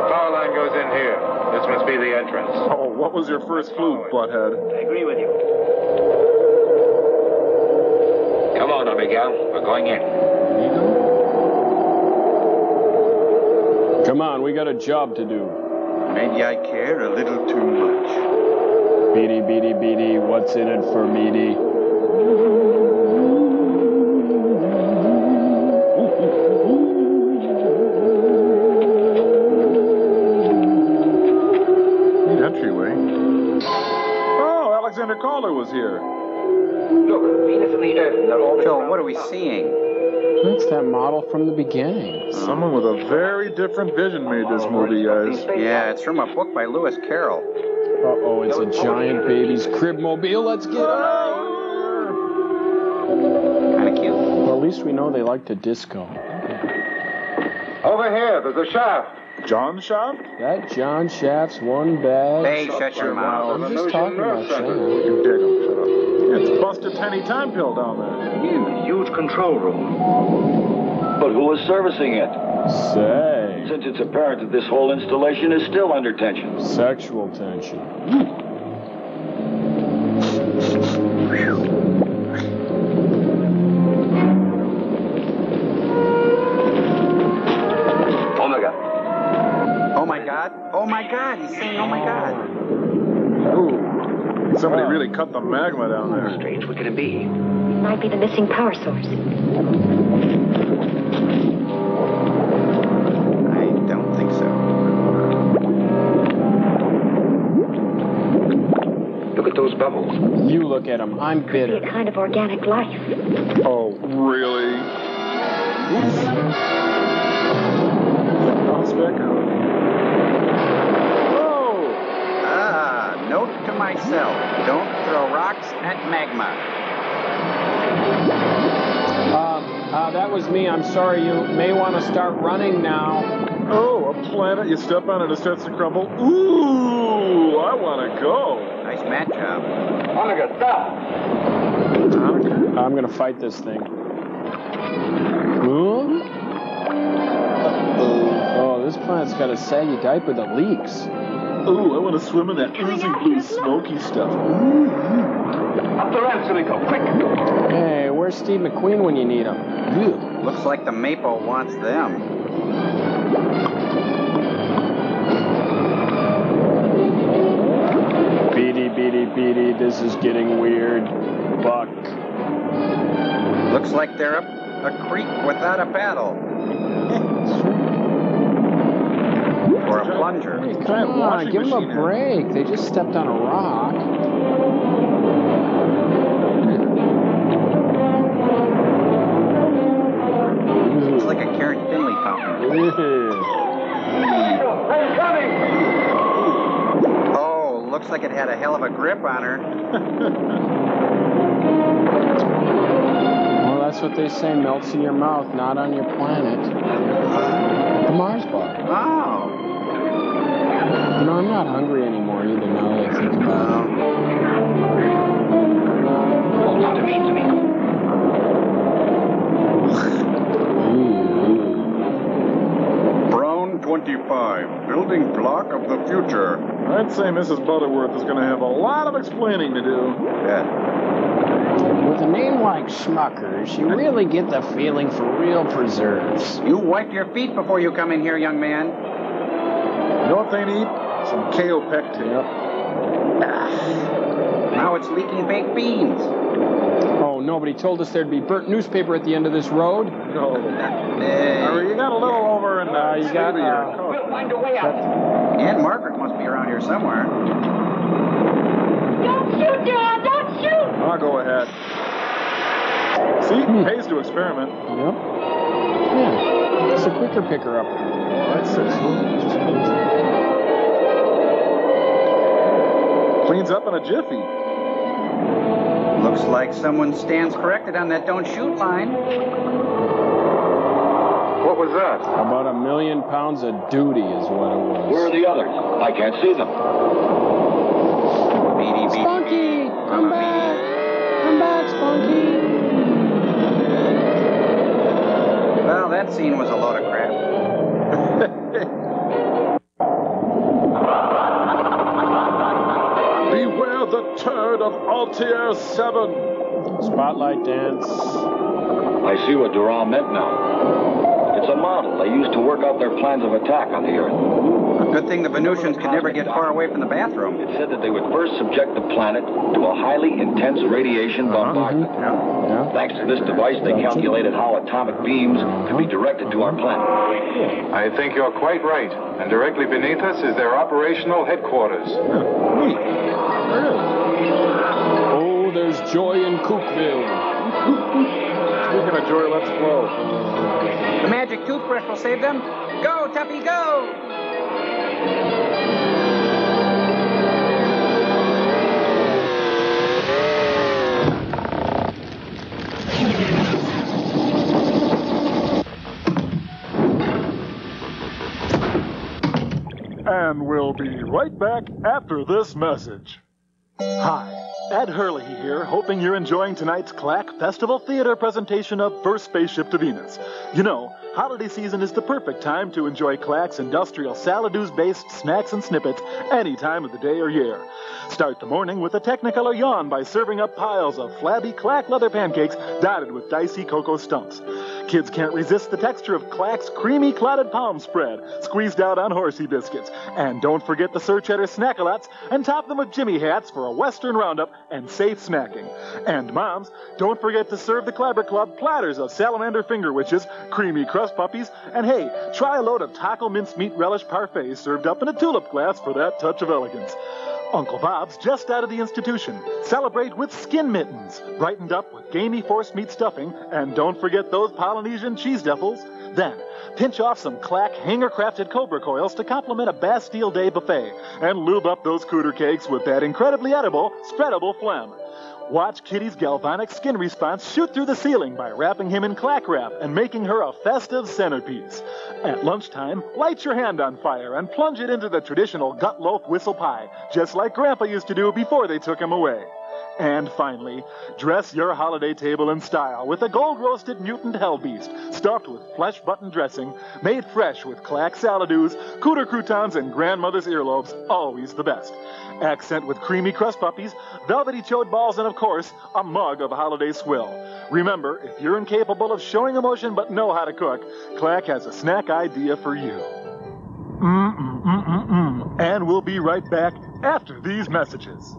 The power line goes in here. This must be the entrance. Oh, what was your first clue, butthead? I agree with you. Come on, Miguel. We're going in. Come on, we got a job to do. Maybe I care a little too much. Beady, beady, beady, what's in it for meaty? We seeing? That's that model from the beginning. Someone with a very different vision made this movie, guys. Yeah, it's from a book by Lewis Carroll. Uh oh, it's a giant baby's crib mobile. Let's get out! Kind of cute. Well, at least we know they like to disco. Over here, there's a shaft. John Shaft? That John Shaft's one bad. Hey, shut your mouth. I'm just talking about Shaft. You dig him, shut up. It's busted Penny Time Pill down there. Huge control room. But who is servicing it? Say, Since it's apparent that this whole installation is still under tension. sexual tension. oh my god. Oh my god. Oh my god. He's saying, oh my god. Ooh. Somebody really cut the magma down there. Strange, what could it be? It might be the missing power source. I don't think so. Look at those bubbles. You look at them. I'm bitter. Be a kind of organic life. Oh, really? Oops. Bounce back out. Oh! Ah, note to myself. Don't throw rocks at magma. Um, uh, that was me. I'm sorry. You may want to start running now. Oh, a planet you step on and it starts to crumble. Ooh, I want to go. Nice mat job. Omega, stop! I'm gonna fight this thing. Ooh. Oh, this planet's got a saggy diaper that leaks. Ooh, I want to swim in that oozing blue smoky stuff. Up the ramp, Sumiko, quick! Hey, where's Steve McQueen when you need him? Ugh. Looks like the maple wants them. Beady, beady, beady, this is getting weird. Buck. Looks like they're up a creek without a paddle. a plunger. Hey, come on, give them a break. They just stepped on a rock. It's like a Carrot Finley fountain. I'm coming! Oh, looks like it had a hell of a grip on her. well, that's what they say melts in your mouth, not on your planet. The Mars bar. Oh. You know, I'm not hungry anymore either now that I think about it. Brown 25, building block of the future. I'd say Mrs. Butterworth is going to have a lot of explaining to do. Yeah. With a name like Schmuckers, you really get the feeling for real preserves. You wipe your feet before you come in here, young man. You know what they need? Some kaopectate. Now it's leaking baked beans. Oh, nobody told us there'd be burnt newspaper at the end of this road. No. Or you got a little over in the Uh, you got, sleeve of your uh. We'll find a way out. Aunt Margaret must be around here somewhere. Don't shoot, Dad! Don't shoot! I'll go ahead. See, pays to experiment. Yep. Yeah, it's a quicker picker up. That's it. Cleans up in a jiffy. Looks like someone stands corrected on that don't shoot line. What was that? About a million pounds of duty is what it was. Where are the others? I can't see them. Beady, beady. Spunky! Come back! Come back, Spunky! Well, that scene was a load of of Altier 7. Spotlight dance. I see what Durand meant now. It's a model they used to work out their plans of attack on the Earth. A good thing the Venusians could never get far away from the bathroom. It said that they would first subject the planet to a highly intense radiation uh-huh. bombardment. Mm-hmm. Thanks to this device, they calculated how atomic beams could be directed to our planet. I think you're quite right. And directly beneath us is their operational headquarters. Oh, there's joy in Cookville. Speaking of joy, let's blow. The magic toothbrush will save them. Go, Tuffy, go! And we'll be right back after this message. Hi, Ed Hurley here, hoping you're enjoying tonight's Clack Festival Theater presentation of First Spaceship to Venus. You know, holiday season is the perfect time to enjoy Clack's industrial Saladoos based snacks and snippets any time of the day or year. Start the morning with a Technicolor yawn by serving up piles of flabby Clack leather pancakes dotted with dicey cocoa stumps. Kids can't resist the texture of Clack's creamy clotted palm spread, squeezed out on horsey biscuits. And don't forget the Sir Cheddar Snackalots and top them with Jimmy hats for a Western roundup and safe snacking. And moms, don't forget to serve the Clabber Club platters of salamander finger witches, creamy crust puppies, and hey, try a load of taco mincemeat relish parfaits served up in a tulip glass for that touch of elegance. Uncle Bob's just out of the institution. Celebrate with skin mittens, brightened up with gamey force meat stuffing, and don't forget those Polynesian cheese duffels. Then, pinch off some clack hanger crafted cobra coils to complement a Bastille Day buffet, and lube up those cooter cakes with that incredibly edible, spreadable phlegm. Watch Kitty's galvanic skin response shoot through the ceiling by wrapping him in clack wrap and making her a festive centerpiece. At lunchtime, light your hand on fire and plunge it into the traditional gut loaf whistle pie, just like Grandpa used to do before they took him away. And finally, dress your holiday table in style with a gold roasted mutant hell beast stuffed with flesh button dressing, made fresh with clack saladoos, cooter croutons, and grandmother's earlobes, always the best. Accent with creamy crust puppies, velvety chode balls, and of course, a mug of holiday swill. Remember, if you're incapable of showing emotion but know how to cook, Clack has a snack idea for you. Mm-mm-mm-mm-mm. And we'll be right back after these messages.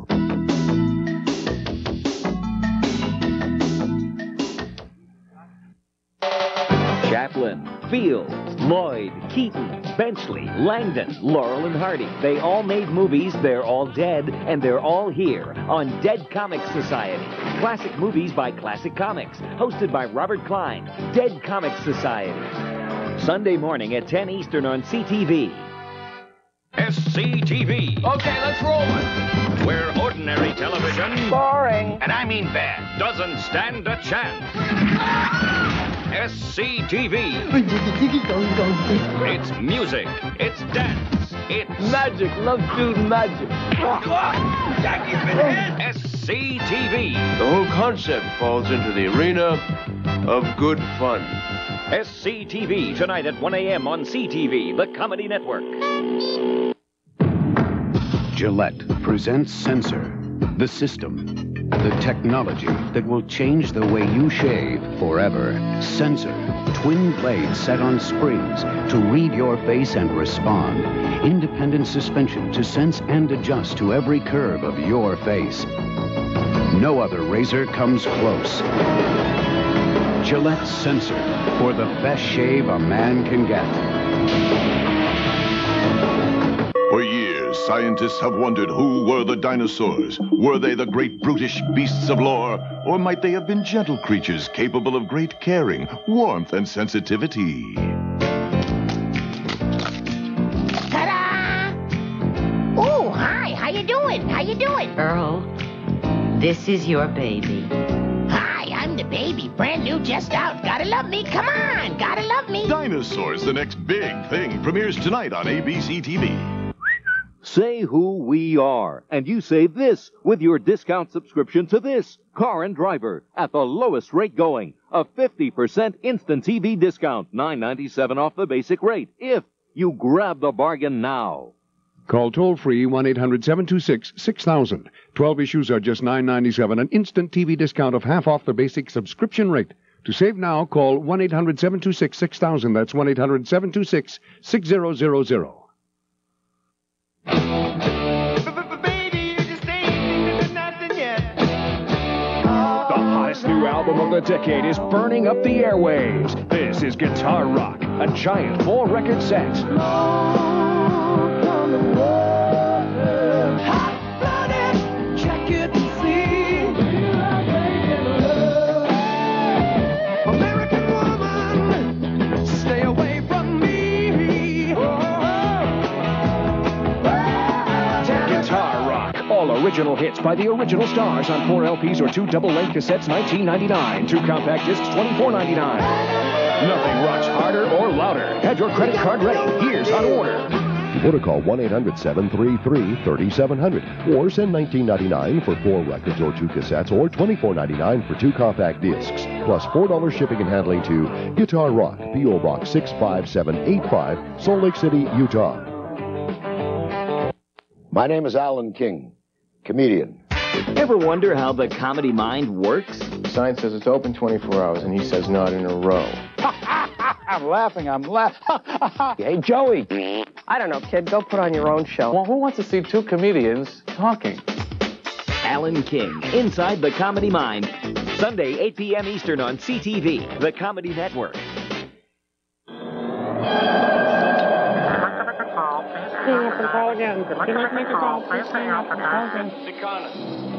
Chaplin, Fields, Lloyd, Keaton, Benchley, Langdon, Laurel and Hardy. They all made movies, they're all dead, and they're all here on Dead Comics Society. Classic movies by Classic Comics, hosted by Robert Klein. Dead Comics Society. Sunday morning at 10 Eastern on CTV. SCTV. Okay, let's roll it. Where ordinary television. Boring. And I mean bad. Doesn't stand a chance. SCTV. It's music. It's dance. It's magic. Love doing magic. SCTV. The whole concept falls into the arena of good fun. SCTV tonight at 1 a.m. on CTV, the Comedy Network. Gillette presents Sensor, the system, the technology that will change the way you shave forever. Sensor, twin blades set on springs to read your face and respond. Independent suspension to sense and adjust to every curve of your face. No other razor comes close. Gillette Sensor for the best shave a man can get. For years, scientists have wondered who were the dinosaurs. Were they the great brutish beasts of lore? Or might they have been gentle creatures capable of great caring, warmth, and sensitivity? Ta-da! Oh, hi. How you doing? How you doing? Earl, this is your baby. Hi, I'm the baby, brand new, just out. Gotta love me. Come on, gotta love me. Dinosaurs, the next big thing, premieres tonight on ABC TV. Say who we are, and you say this with your discount subscription to this car and driver at the lowest rate going. A 50% instant TV discount, $9.97 off the basic rate. If you grab the bargain now. Call toll free 1 800 726 6000. 12 issues are just $9.97, an instant TV discount of half off the basic subscription rate. To save now, call 1 800 726 6000. That's 1 800 726 6000. The hottest new album of the decade is burning up the airwaves. This is Guitar Rock, a giant four record set. Original hits by the original stars on four LPs or two double length cassettes, $19.99. Two compact discs, $24.99. Nothing rocks harder or louder. Have your credit card ready. Here's how to order. Or to call 1 800 733 3700 or send $19.99 for four records or two cassettes or $24.99 for two compact discs, plus $4 shipping and handling to Guitar Rock, P.O. Box 65785, Salt Lake City, Utah. My name is Alan King, comedian. Ever wonder how the comedy mind works? Sign says it's open 24 hours, and he says not in a row. I'm laughing. I'm laughing. hey, Joey. I don't know, kid. Go put on your own show. Well, who wants to see two comedians talking? Alan King, Inside the Comedy Mind. Sunday, 8 p.m. Eastern on CTV, the Comedy Network.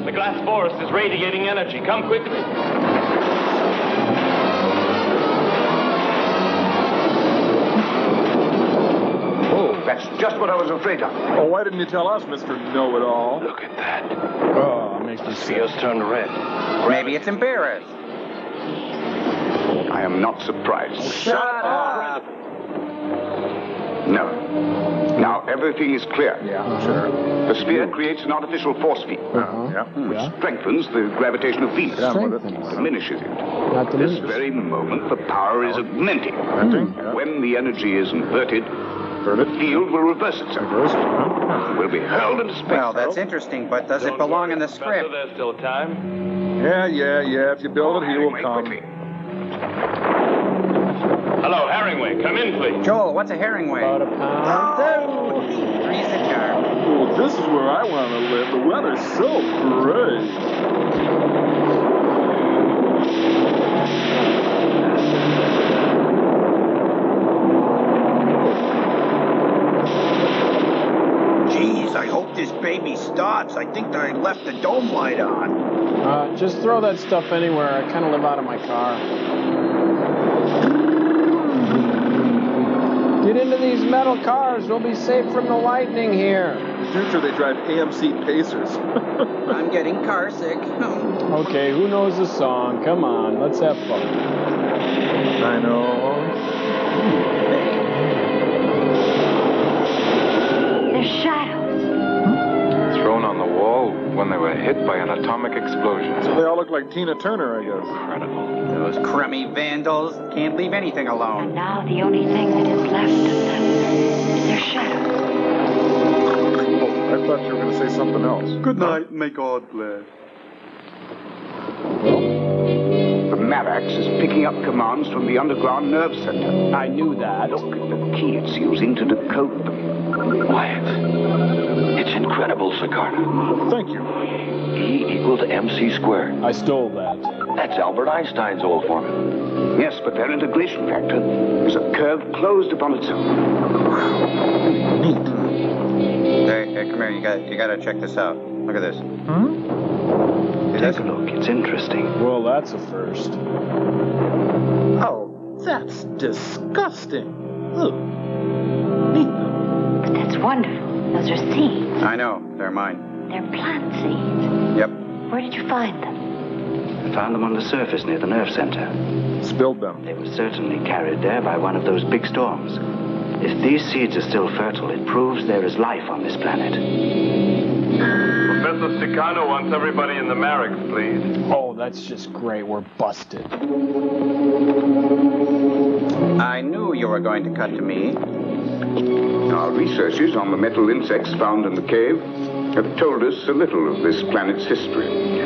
The glass forest is radiating energy. Come quickly. Oh, that's just what I was afraid of. Oh, why didn't you tell us, Mr. Know-It-All? Look at that. Oh, it makes me See us turn red. Maybe it's embarrassed. I am not surprised. Shut up! No. Now everything is clear. Yeah, sure. The sphere creates an artificial force field, Uh-huh. which strengthens the gravitation of Venus, Yeah, well, that's- diminishes it. Not This diminishes. very moment, the power is augmenting. Augmenting. When the energy is inverted, the field will reverse itself. We'll be hurled into space. Well, that's interesting, but does it belong in the script? There's still time. Yeah, yeah, yeah. If you build it, he will come. Hello, herringway. Come in, please. Joel, what's a herringway? About a pound. Three's a jar. Well, this is where I want to live. The weather's so great. I hope this baby stops. I think I left the dome light on. Uh, just throw that stuff anywhere. I kind of live out of my car. Get into these metal cars. We'll be safe from the lightning here. In the future, they drive AMC Pacers. I'm getting car sick. Oh. Okay, who knows the song? Come on, let's have fun. I know. When they were hit by an atomic explosion. So they all look like Tina Turner, I guess. Incredible. Those crummy vandals can't leave anything alone. And Now the only thing that is left of them is their shadows. Oh, I thought you were going to say something else. Good night, and may God bless. The Marax is picking up commands from the underground nerve center. I knew that. Look at the key it's using to decode them. Quiet. It's incredible, Sikarna. Thank you. E equals MC squared. I stole that. That's Albert Einstein's old formula. Yes, but their integration factor is a curve closed upon itself. Neat. Hey, hey, come here. You got you got to check this out. Look at this. Hmm? Take a look. It's interesting. Well, that's a first. Oh, that's disgusting. Ugh. But that's wonderful. Those are seeds. I know. They're mine. They're plant seeds. Yep. Where did you find them? I found them on the surface near the nerve center. Spilled them. They were certainly carried there by one of those big storms. If these seeds are still fertile, it proves there is life on this planet. Professor Sikarna wants everybody in the Marax, please. Oh, that's just great. We're busted. I knew you were going to cut to me. Our researches on the metal insects found in the cave have told us a little of this planet's history.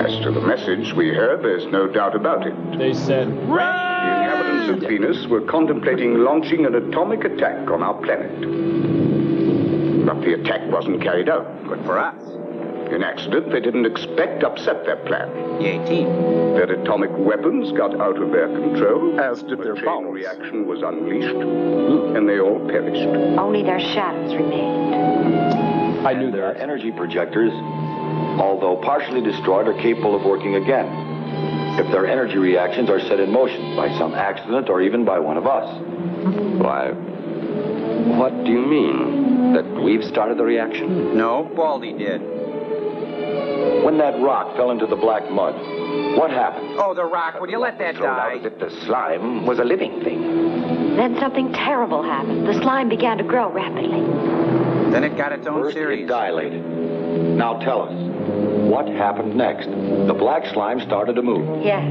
As to the message we heard, there's no doubt about it. They said, The inhabitants of Venus were contemplating launching an atomic attack on our planet. But the attack wasn't carried out. Good for us. In accident, they didn't expect to upset their plan. The team. Their atomic weapons got out of their control. As did their chain bowels. reaction was unleashed, and they all perished. Only their shadows remained. I knew Their energy projectors, although partially destroyed, are capable of working again. If their energy reactions are set in motion by some accident or even by one of us. Why, what do you mean? That we've started the reaction? No, Baldy did. When that rock fell into the black mud, what happened? Oh, the rock. Would you let that die? that the slime was a living thing. Then something terrible happened. The slime began to grow rapidly. Then it got its own First series. it dilated. Now tell us, what happened next? The black slime started to move. Yes.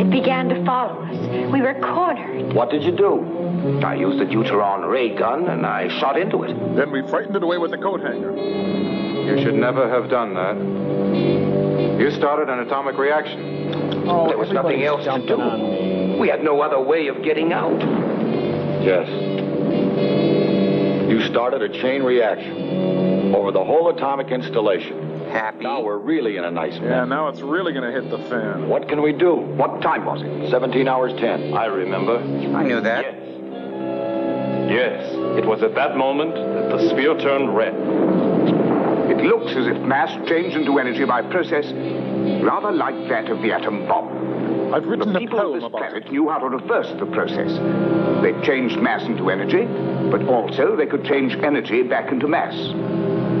It began to follow us. We were cornered. What did you do? I used the Deuteron ray gun and I shot into it. Then we frightened it away with the coat hanger. You should never have done that. You started an atomic reaction. Oh, there was nothing else to jumping do. We had no other way of getting out. Yes. You started a chain reaction over the whole atomic installation. Happy. Now we're really in a nice Yeah, now it's really going to hit the fan. What can we do? What time was it? 17 hours 10. I remember. I knew that. Yes, it was at that moment that the sphere turned red. It looks as if mass changed into energy by process rather like that of the atom bomb. I've written the a people of this about planet knew how to reverse the process. They changed mass into energy, but also they could change energy back into mass.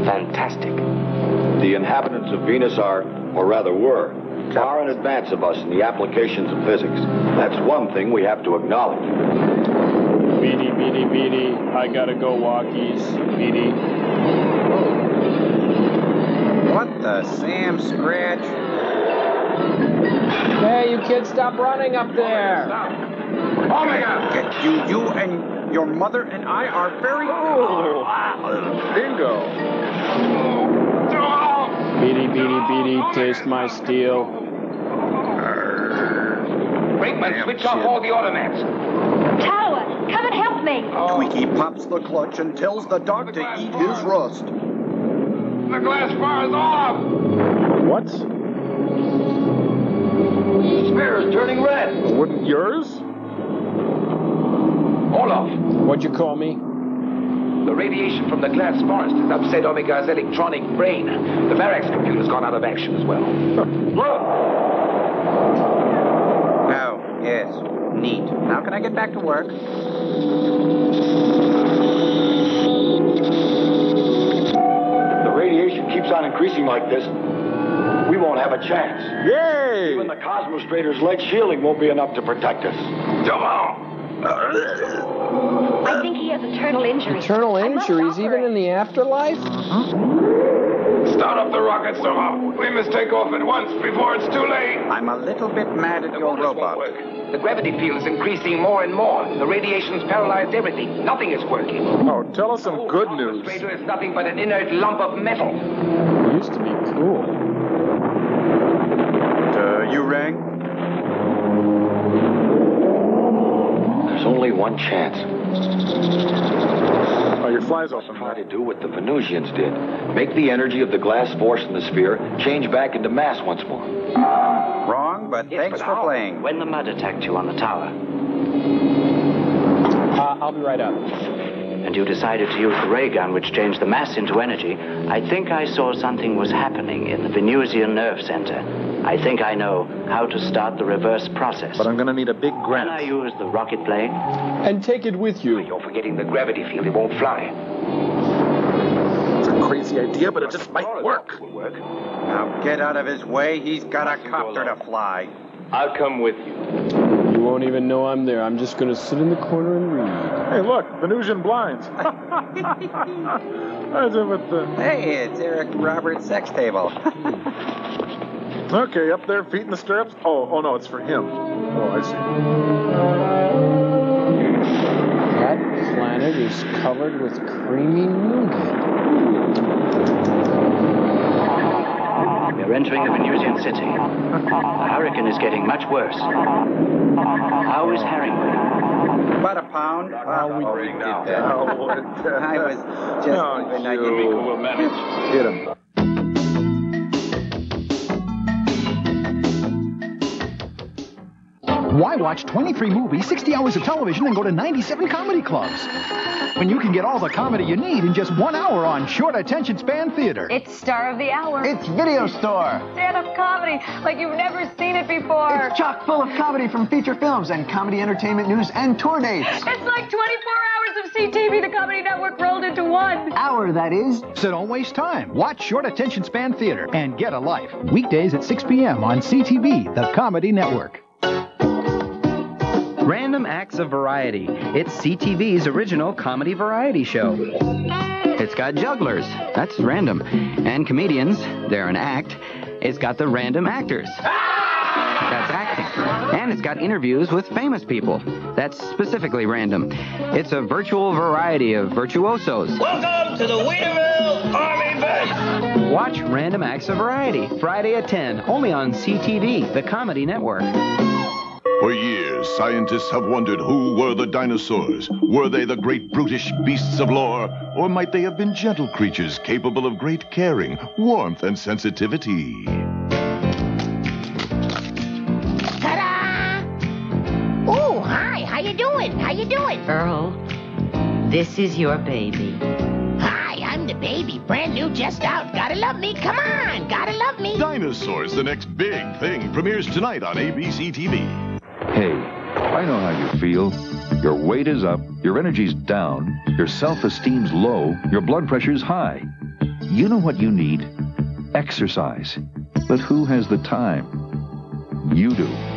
Fantastic. The inhabitants of Venus are, or rather were, far in advance of us in the applications of physics. That's one thing we have to acknowledge. Beady, beady, beady. I gotta go walkies. Beady. What the Sam Scratch? Hey, you kids, stop running up there. Oh my God! Get you, you, and your mother and I are very. Bingo. Beady, beady, beady. Taste my steel. Brinkman, switch off all the automats. Tower, come and help me. Oh. Tweaky pops the clutch and tells the dog to eat his rust. The glass bar is off! What? The sphere is turning red. Wouldn't yours? Olaf, What'd you call me? The radiation from the glass forest has upset Omega's electronic brain. The Marax computer's gone out of action as well. Look! Oh, yes. Neat. Now can I get back to work? The radiation keeps on increasing like this. We won't have a chance. Yay! Even the Cosmostrator's leg shielding won't be enough to protect us. Come on! I think he has eternal injuries. Eternal injuries, even in the afterlife? Start up the rocket somehow. We must take off at once before it's too late. I'm a little bit mad at your robot. The gravity field is increasing more and more. The radiation's paralyzed everything. Nothing is working. Oh, tell us some good news. The Crater is nothing but an inert lump of metal. It Used to be cool. Uh, you rang? There's only one chance. Oh, your fly's open. Try to do what the Venusians did. Make the energy of the glass force in the sphere change back into mass once more. Wrong, but thanks for playing. When the mud attacked you on the tower, Uh, I'll be right up. And you decided to use the ray gun, which changed the mass into energy, I think I saw something was happening in the Venusian nerve center. I think I know how to start the reverse process. But I'm gonna need a big grant. Can I use the rocket plane? And take it with you. You're forgetting the gravity field. It won't fly. It's a crazy idea, but it just might work. Now get out of his way. He's got a copter to fly. I'll come with you. You won't even know I'm there. I'm just going to sit in the corner and read. Hey, look, Venusian blinds. That's it with the... Hey, it's Eric Roberts' sex table. Okay, up there, feet in the stirrups. Oh, oh no, it's for him. Oh, I see. That planet is covered with creamy nougat. We're entering the Venusian city. The hurricane is getting much worse. How is Harrington? About a pound. Oh, we did that. Oh, what, I was just Oh, hoping I you. could We'll manage. Hit him. Why watch 23 movies, 60 hours of television, and go to 97 comedy clubs? When you can get all the comedy you need in just one hour on short attention span theater. It's Star of the Hour. It's Video Store. stand-up comedy like you've never seen it before. It's chock full of comedy from feature films and comedy entertainment news and tour dates. It's like 24 hours of CTV, the Comedy Network rolled into one. Hour, that is. So don't waste time. Watch short attention span theater and get a life. Weekdays at 6 p.m. on CTV, the Comedy Network. Random Acts of Variety. It's CTV's original comedy variety show. It's got jugglers, that's random, and comedians, they're an act. It's got the random actors. That's acting. And it's got interviews with famous people. That's specifically random. It's a virtual variety of virtuosos. Welcome to the Wienerville Army Band. Watch Random Acts of Variety, Friday at 10, only on CTV, the Comedy Network. For years, scientists have wondered who were the dinosaurs. Were they the great brutish beasts of lore? Or might they have been gentle creatures capable of great caring, warmth, and sensitivity? Ta-da! Oh, hi. How you doing? How you doing? Earl, this is your baby. Hi, I'm the baby. Brand new, just out. Gotta love me. Come on. Gotta love me. Dinosaurs, the next big thing, premieres tonight on ABC TV. Hey, I know how you feel. Your weight is up, your energy's down, your self esteem's low, your blood pressure's high. You know what you need? Exercise. But who has the time? You do.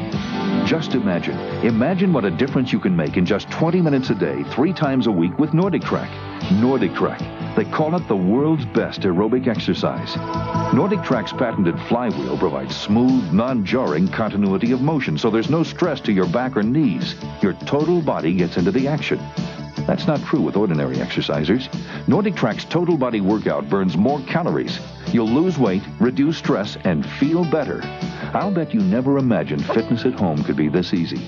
Just imagine. Imagine what a difference you can make in just 20 minutes a day, three times a week with NordicTrack. Nordic Trek. They call it the world's best aerobic exercise. NordicTrack's patented flywheel provides smooth, non-jarring continuity of motion, so there's no stress to your back or knees. Your total body gets into the action. That's not true with ordinary exercisers. NordicTrack's total body workout burns more calories. You'll lose weight, reduce stress, and feel better. I'll bet you never imagined fitness at home could be this easy.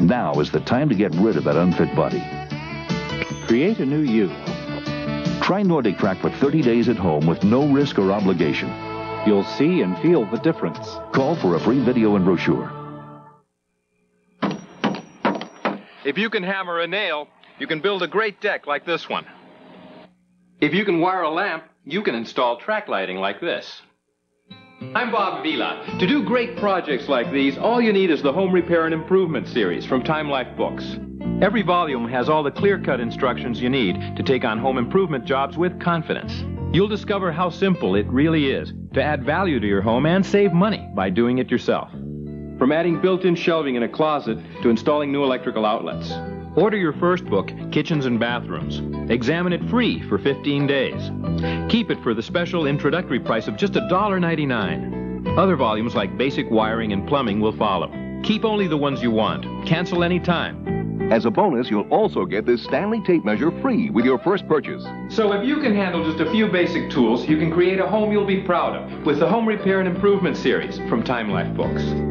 Now is the time to get rid of that unfit body. Create a new you. Try Nordic Track for 30 days at home with no risk or obligation. You'll see and feel the difference. Call for a free video and brochure. If you can hammer a nail, you can build a great deck like this one. If you can wire a lamp, you can install track lighting like this. I'm Bob Vila. To do great projects like these, all you need is the Home Repair and Improvement series from Time Life Books. Every volume has all the clear cut instructions you need to take on home improvement jobs with confidence. You'll discover how simple it really is to add value to your home and save money by doing it yourself. From adding built in shelving in a closet to installing new electrical outlets. Order your first book, Kitchens and Bathrooms. Examine it free for 15 days. Keep it for the special introductory price of just $1.99. Other volumes like Basic Wiring and Plumbing will follow. Keep only the ones you want. Cancel anytime. As a bonus, you'll also get this Stanley tape measure free with your first purchase. So if you can handle just a few basic tools, you can create a home you'll be proud of with the Home Repair and Improvement series from Time Life Books.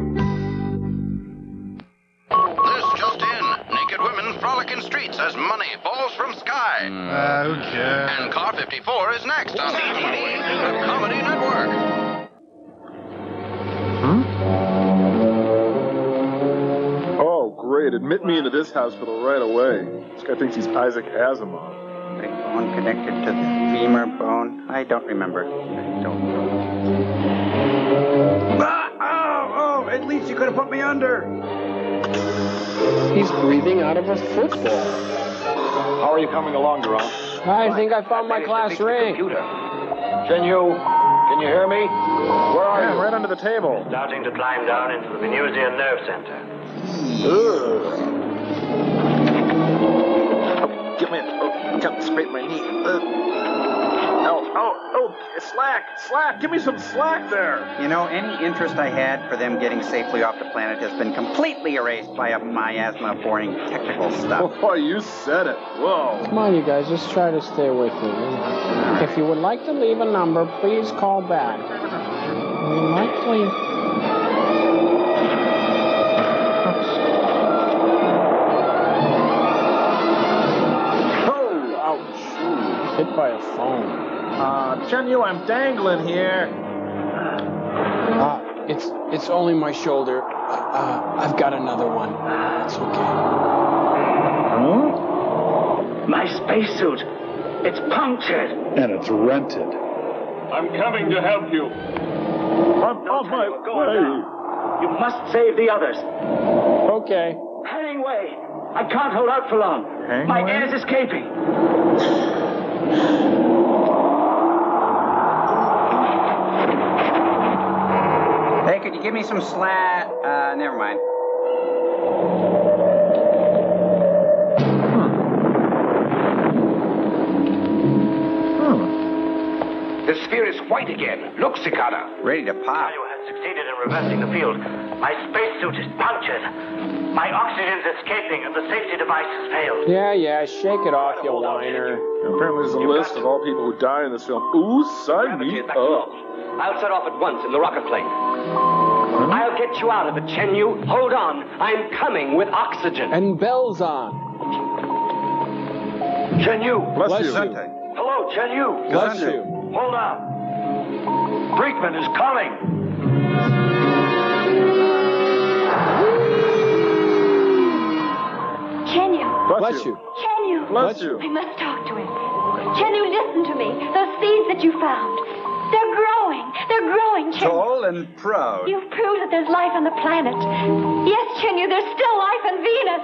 Frolic as money falls from sky. Uh, who cares? And Car 54 is next on CTV, the Comedy Network. Oh, great. Admit me into this hospital right away. This guy thinks he's Isaac Asimov. Big bone connected to the femur bone. I don't remember. I don't know. Ah, oh, oh, at least you could have put me under. He's breathing out of a football. How are you coming along, Durand? I think I found my class ring. Can you, can you hear me? Where are Yeah, you? right under the table. Starting to climb down into the Venusian nerve center. Ugh. Get me. Oh, got scrape my knee. Uh, oh, oh, oh, slack, slack. Give me some slack there. You know, any interest I had for them getting safely off the planet has been completely erased by a miasma of boring technical stuff. Oh, you said it. Whoa. Come on, you guys, just try to stay with me. If you would like to leave a number, please call back. We might leave. Oh, ouch. Hit by a phone. Uh, Chen Yu, I'm dangling here. Uh, it's it's only my shoulder. Uh, I've got another one. It's okay. Huh? My spacesuit. It's punctured. And it's rented. I'm coming to help you. I'm on my way. You must save the others. Okay. Hemingway, I can't hold out for long. My Hemingway? air's escaping. Hey, could you give me some slat? Uh, never mind. The sphere is white again. Look, Cicada. Ready to pop. You had succeeded in reversing the field. My spacesuit is punctured. My oxygen's escaping and the safety device has failed. Yeah, yeah, shake it off, you whiner. Apparently, there's a list of all people who die in this film. Ooh, sign me up. I'll set off at once in the rocket plane. I'll get you out of it, Chen Yu. Hold on. I'm coming with oxygen. And bells on. Chen Yu. Bless, you. Hello, Chen Yu. Bless you. Hold on. Brinkman is coming. Can you? Bless, you. Can you? Bless you. I must talk to him. Can you listen to me? Those seeds that you found. They're growing. They're growing, Chen. Tall and proud. You've proved that there's life on the planet. Yes, Chen Yu, there's still life on Venus.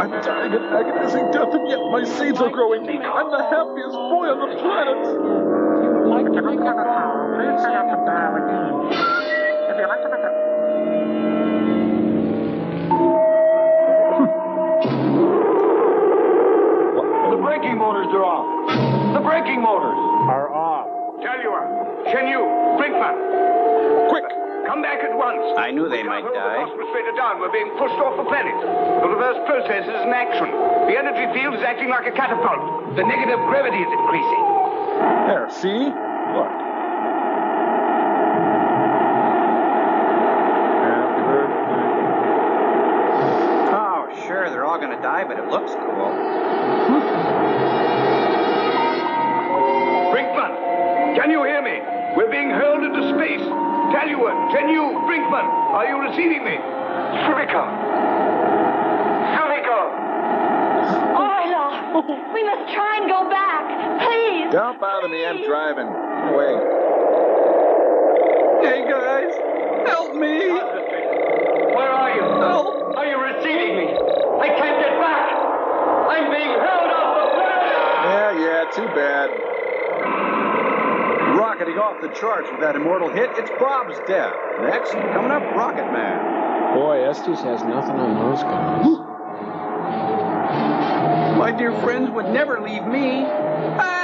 I'm dying an agonizing death, and yet my seeds are growing. I'm the happiest boy on the planet. The braking motors are off. The braking motors. Are off. Talua, Chen Yu, Brinkman. Quick, come back at once. I knew they We might can't hold die. The concentrator down. We're being pushed off the planet. The reverse process is in action. The energy field is acting like a catapult. The negative gravity is increasing. There, see? Look. Oh, sure, they're all gonna die, but it looks cool. Brinkman, can you hear me? We're being hurled into space. Talua what, Chen Yu, Brinkman, are you receiving me? Sumiko. Sumiko. Oh, We must try and go back. Please. Don't bother me. I'm driving. Away. Hey, guys. Help me. Where are you? Help. Are you receiving me? I can't get back. I'm being held off the planet. Yeah, yeah, too bad. Rocketing off the charts with that immortal hit, it's Bob's Death. Next, coming up, Rocket Man. Boy, Estes has nothing on those guys. My dear friends would never leave me. Hey!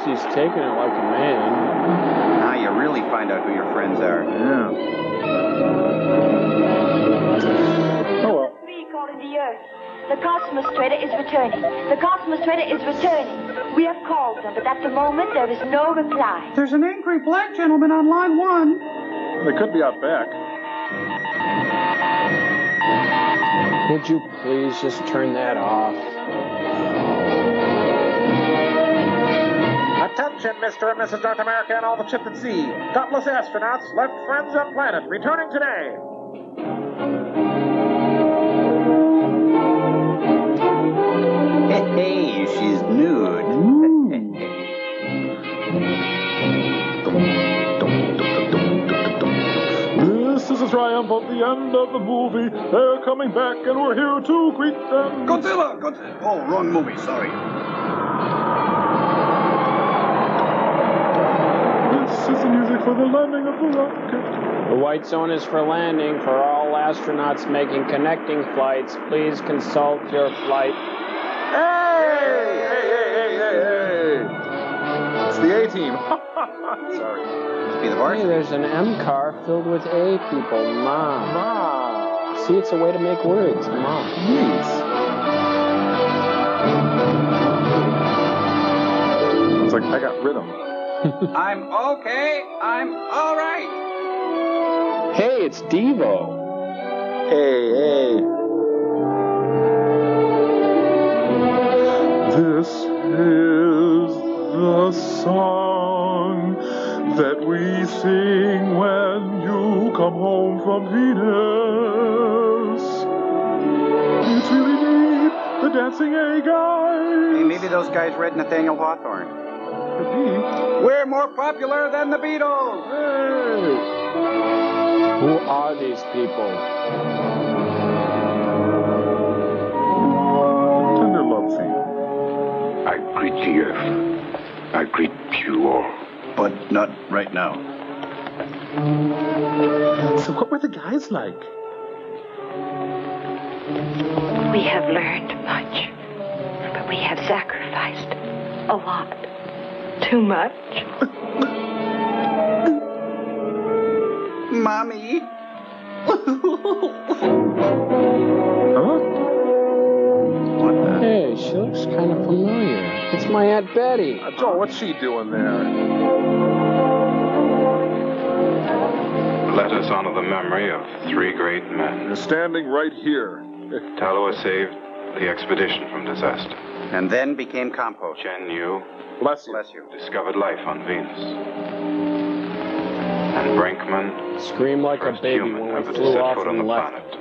At he's taking it like a man. Now you really find out who your friends are. Oh, well. Three calling the Earth. The Cosmostrator is returning. The Cosmostrator is returning. We have called them, but at the moment there is no reply. There's an angry black gentleman on line one. They could be out back. Would you please just turn that off? Attention, Mr. and Mrs. North America and all the ships at sea. Gutless astronauts left friends on planet, returning today. Hey, she's nude. This is a triumph of the end of the movie. They're coming back, and we're here to greet them. Godzilla! Godzilla! Oh, wrong movie, sorry. This is the music for the landing of the rocket. The white zone is for landing. For all astronauts making connecting flights, please consult your flight. Hey! Hey, hey, hey, hey, hey! It's the A team. Sorry. Must be the Hey, there's an M car filled with A people. Mom. Ma. See, it's a way to make words. Ma. Mom. It's like I got rhythm. I'm okay. I'm all right. Hey, it's Devo. Hey, hey. This is the song that we sing when you come home from Venus. It's really neat, the dancing A guy. Hey, maybe those guys read Nathaniel Hawthorne. Could be. We're more popular than the Beatles! Hey. Who are these people? Tender love theme. I greet the earth. I greet you all. But not right now. So what were the guys like? We have learned much, but we have sacrificed a lot. Too much. Mommy! Huh? What? Hey, she looks kind of familiar. It's my Aunt Betty. Uh, Joel, what's she doing there? Let us honor the memory of three great men. You're standing right here. Talua saved the expedition from disaster. And then became compost. Chen Yu Bless you. Bless you. discovered life on Venus. And Brinkman, Scream like a baby human when ever we flew off foot on and the left. planet.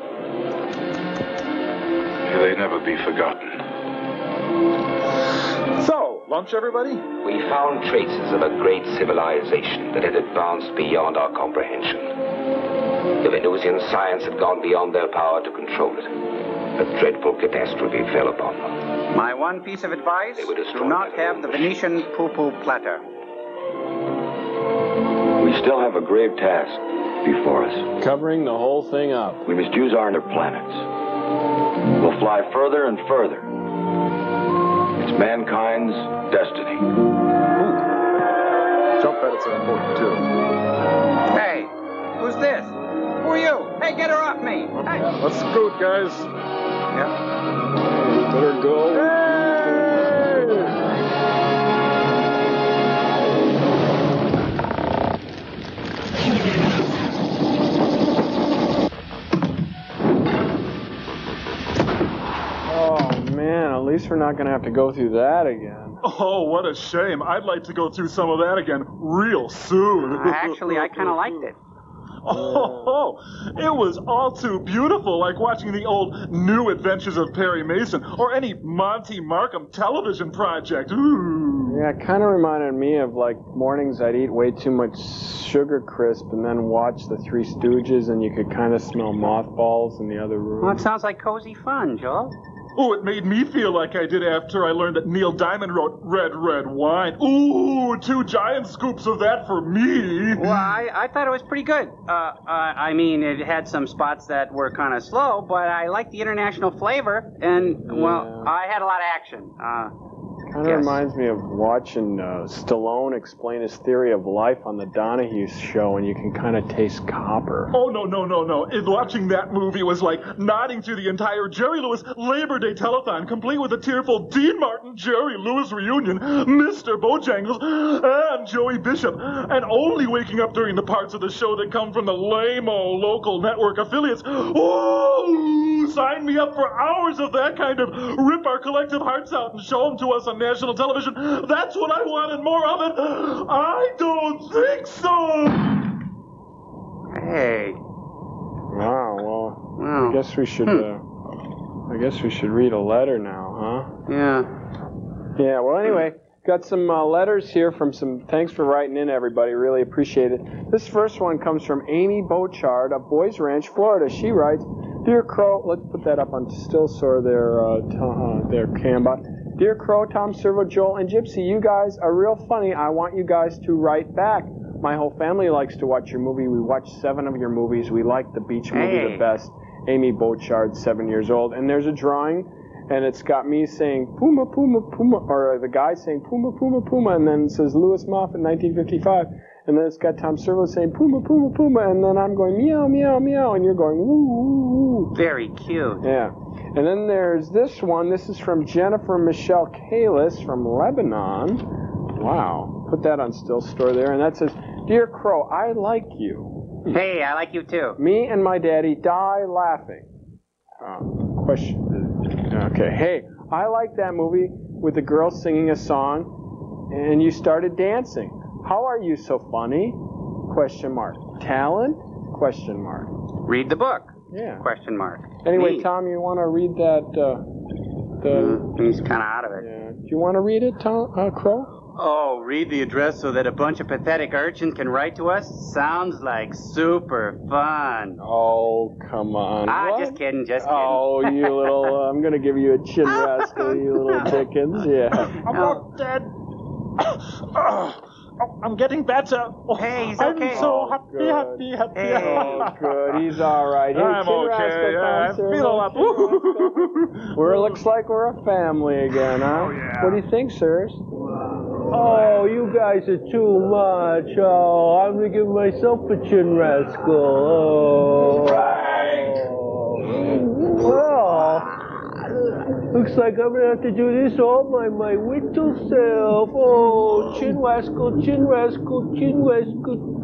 May they never be forgotten. So, lunch, everybody? We found traces of a great civilization that had advanced beyond our comprehension. The Venusian science had gone beyond their power to control it. A dreadful catastrophe fell upon them. My one piece of advice They were do not have the Venetian poo poo platter. We still have a grave task before us. Covering the whole thing up. We must use our inner planets. We'll fly further and further. It's mankind's destiny. Ooh. Jump edits are important, too. Hey, who's this? Who are you? Hey, get her off me! Hey. Let's scoot, guys. Yeah. Better go. Oh man, at least we're not going to have to go through that again. Oh, what a shame. I'd like to go through some of that again real soon. Actually, I kind of liked it. Oh, it was all too beautiful, like watching the old New Adventures of Perry Mason or any Monte Markham television project. Ooh. Yeah, it kind of reminded me of like mornings I'd eat way too much sugar crisp and then watch the Three Stooges and you could kind of smell mothballs in the other room. Well, it sounds like cozy fun, Joel. Oh, it made me feel like I did after I learned that Neil Diamond wrote Red Red Wine. Ooh, two giant scoops of that for me. Well, I, I thought it was pretty good. Uh, uh, I mean, it had some spots that were kind of slow, but I liked the international flavor, and, well, I had a lot of action. Uh, Kind of reminds me of watching uh, Stallone explain his theory of life on the Donahue show, and you can kind of taste copper. Oh, no, no, no, no. It, watching that movie was like nodding through the entire Jerry Lewis Labor Day telethon, complete with a tearful Dean Martin Jerry Lewis reunion, Mr. Bojangles, and Joey Bishop, and only waking up during the parts of the show that come from the lame-o local network affiliates. Oh, sign me up for hours of that kind of rip our collective hearts out and show them to us on national television. That's what I wanted more of it. I don't think so. Hey. Wow. Well, I guess we should. Uh, I guess we should read a letter now, huh? Yeah. Yeah. Well, anyway, got some uh, letters here from some. Thanks for writing in, everybody. Really appreciate it. This first one comes from Amy Bochard of Boys Ranch, Florida. She writes, "Dear Crow, let's put that up on still store their uh, Tom, uh, there, Cambot." Dear Crow, Tom Servo, Joel, and Gypsy, you guys are real funny. I want you guys to write back. My whole family likes to watch your movie. We watched seven of your movies. We like the beach movie Hey. the best. Amy Bochard, seven years old. And there's a drawing, and it's got me saying Puma, Puma, Puma, or the guy saying Puma, Puma, Puma, and then it says Louis Moffat, 1955. And then it's got Tom Servo saying Puma, Puma, Puma, and then I'm going meow, meow, meow, and you're going woo, woo, woo. Very cute. Yeah. And then there's this one. This is from Jennifer Michelle Kalis from Lebanon. Wow. Put that on Still Store there. And that says, Dear Crow, I like you. Hey, I like you too. Me and my daddy die laughing. Uh, question. Okay. Hey, I like that movie with the girl singing a song and you started dancing. How are you so funny? Question mark. Talent? Question mark. Read the book. Yeah. Question mark. Anyway, Me. Tom, you want to read that? Uh, the He's kind of out of it. Yeah. Do you want to read it, Tom uh, Crow? Oh, read the address so that a bunch of pathetic urchins can write to us? Sounds like super fun. Oh, come on. Ah, What? just kidding, just kidding. Oh, you little! Uh, I'm gonna give you a chin rascal, you little Dickens. Yeah. I'm not dead. Oh, I'm getting better. Oh, Hey, he's I'm okay. so Oh, happy, good. happy, happy. Oh, good. He's all right. Hey, I'm chin okay. Yeah, I Servo, feel up. chin rascal. We're looks like we're a family again, huh? Oh, yeah. What do you think, sirs? Oh, you guys are too much. Oh, I'm gonna give myself a chin rascal. Oh. Well, looks like I'm gonna have to do this all by my little self. Oh, chin rascal, chin rascal, chin rascal.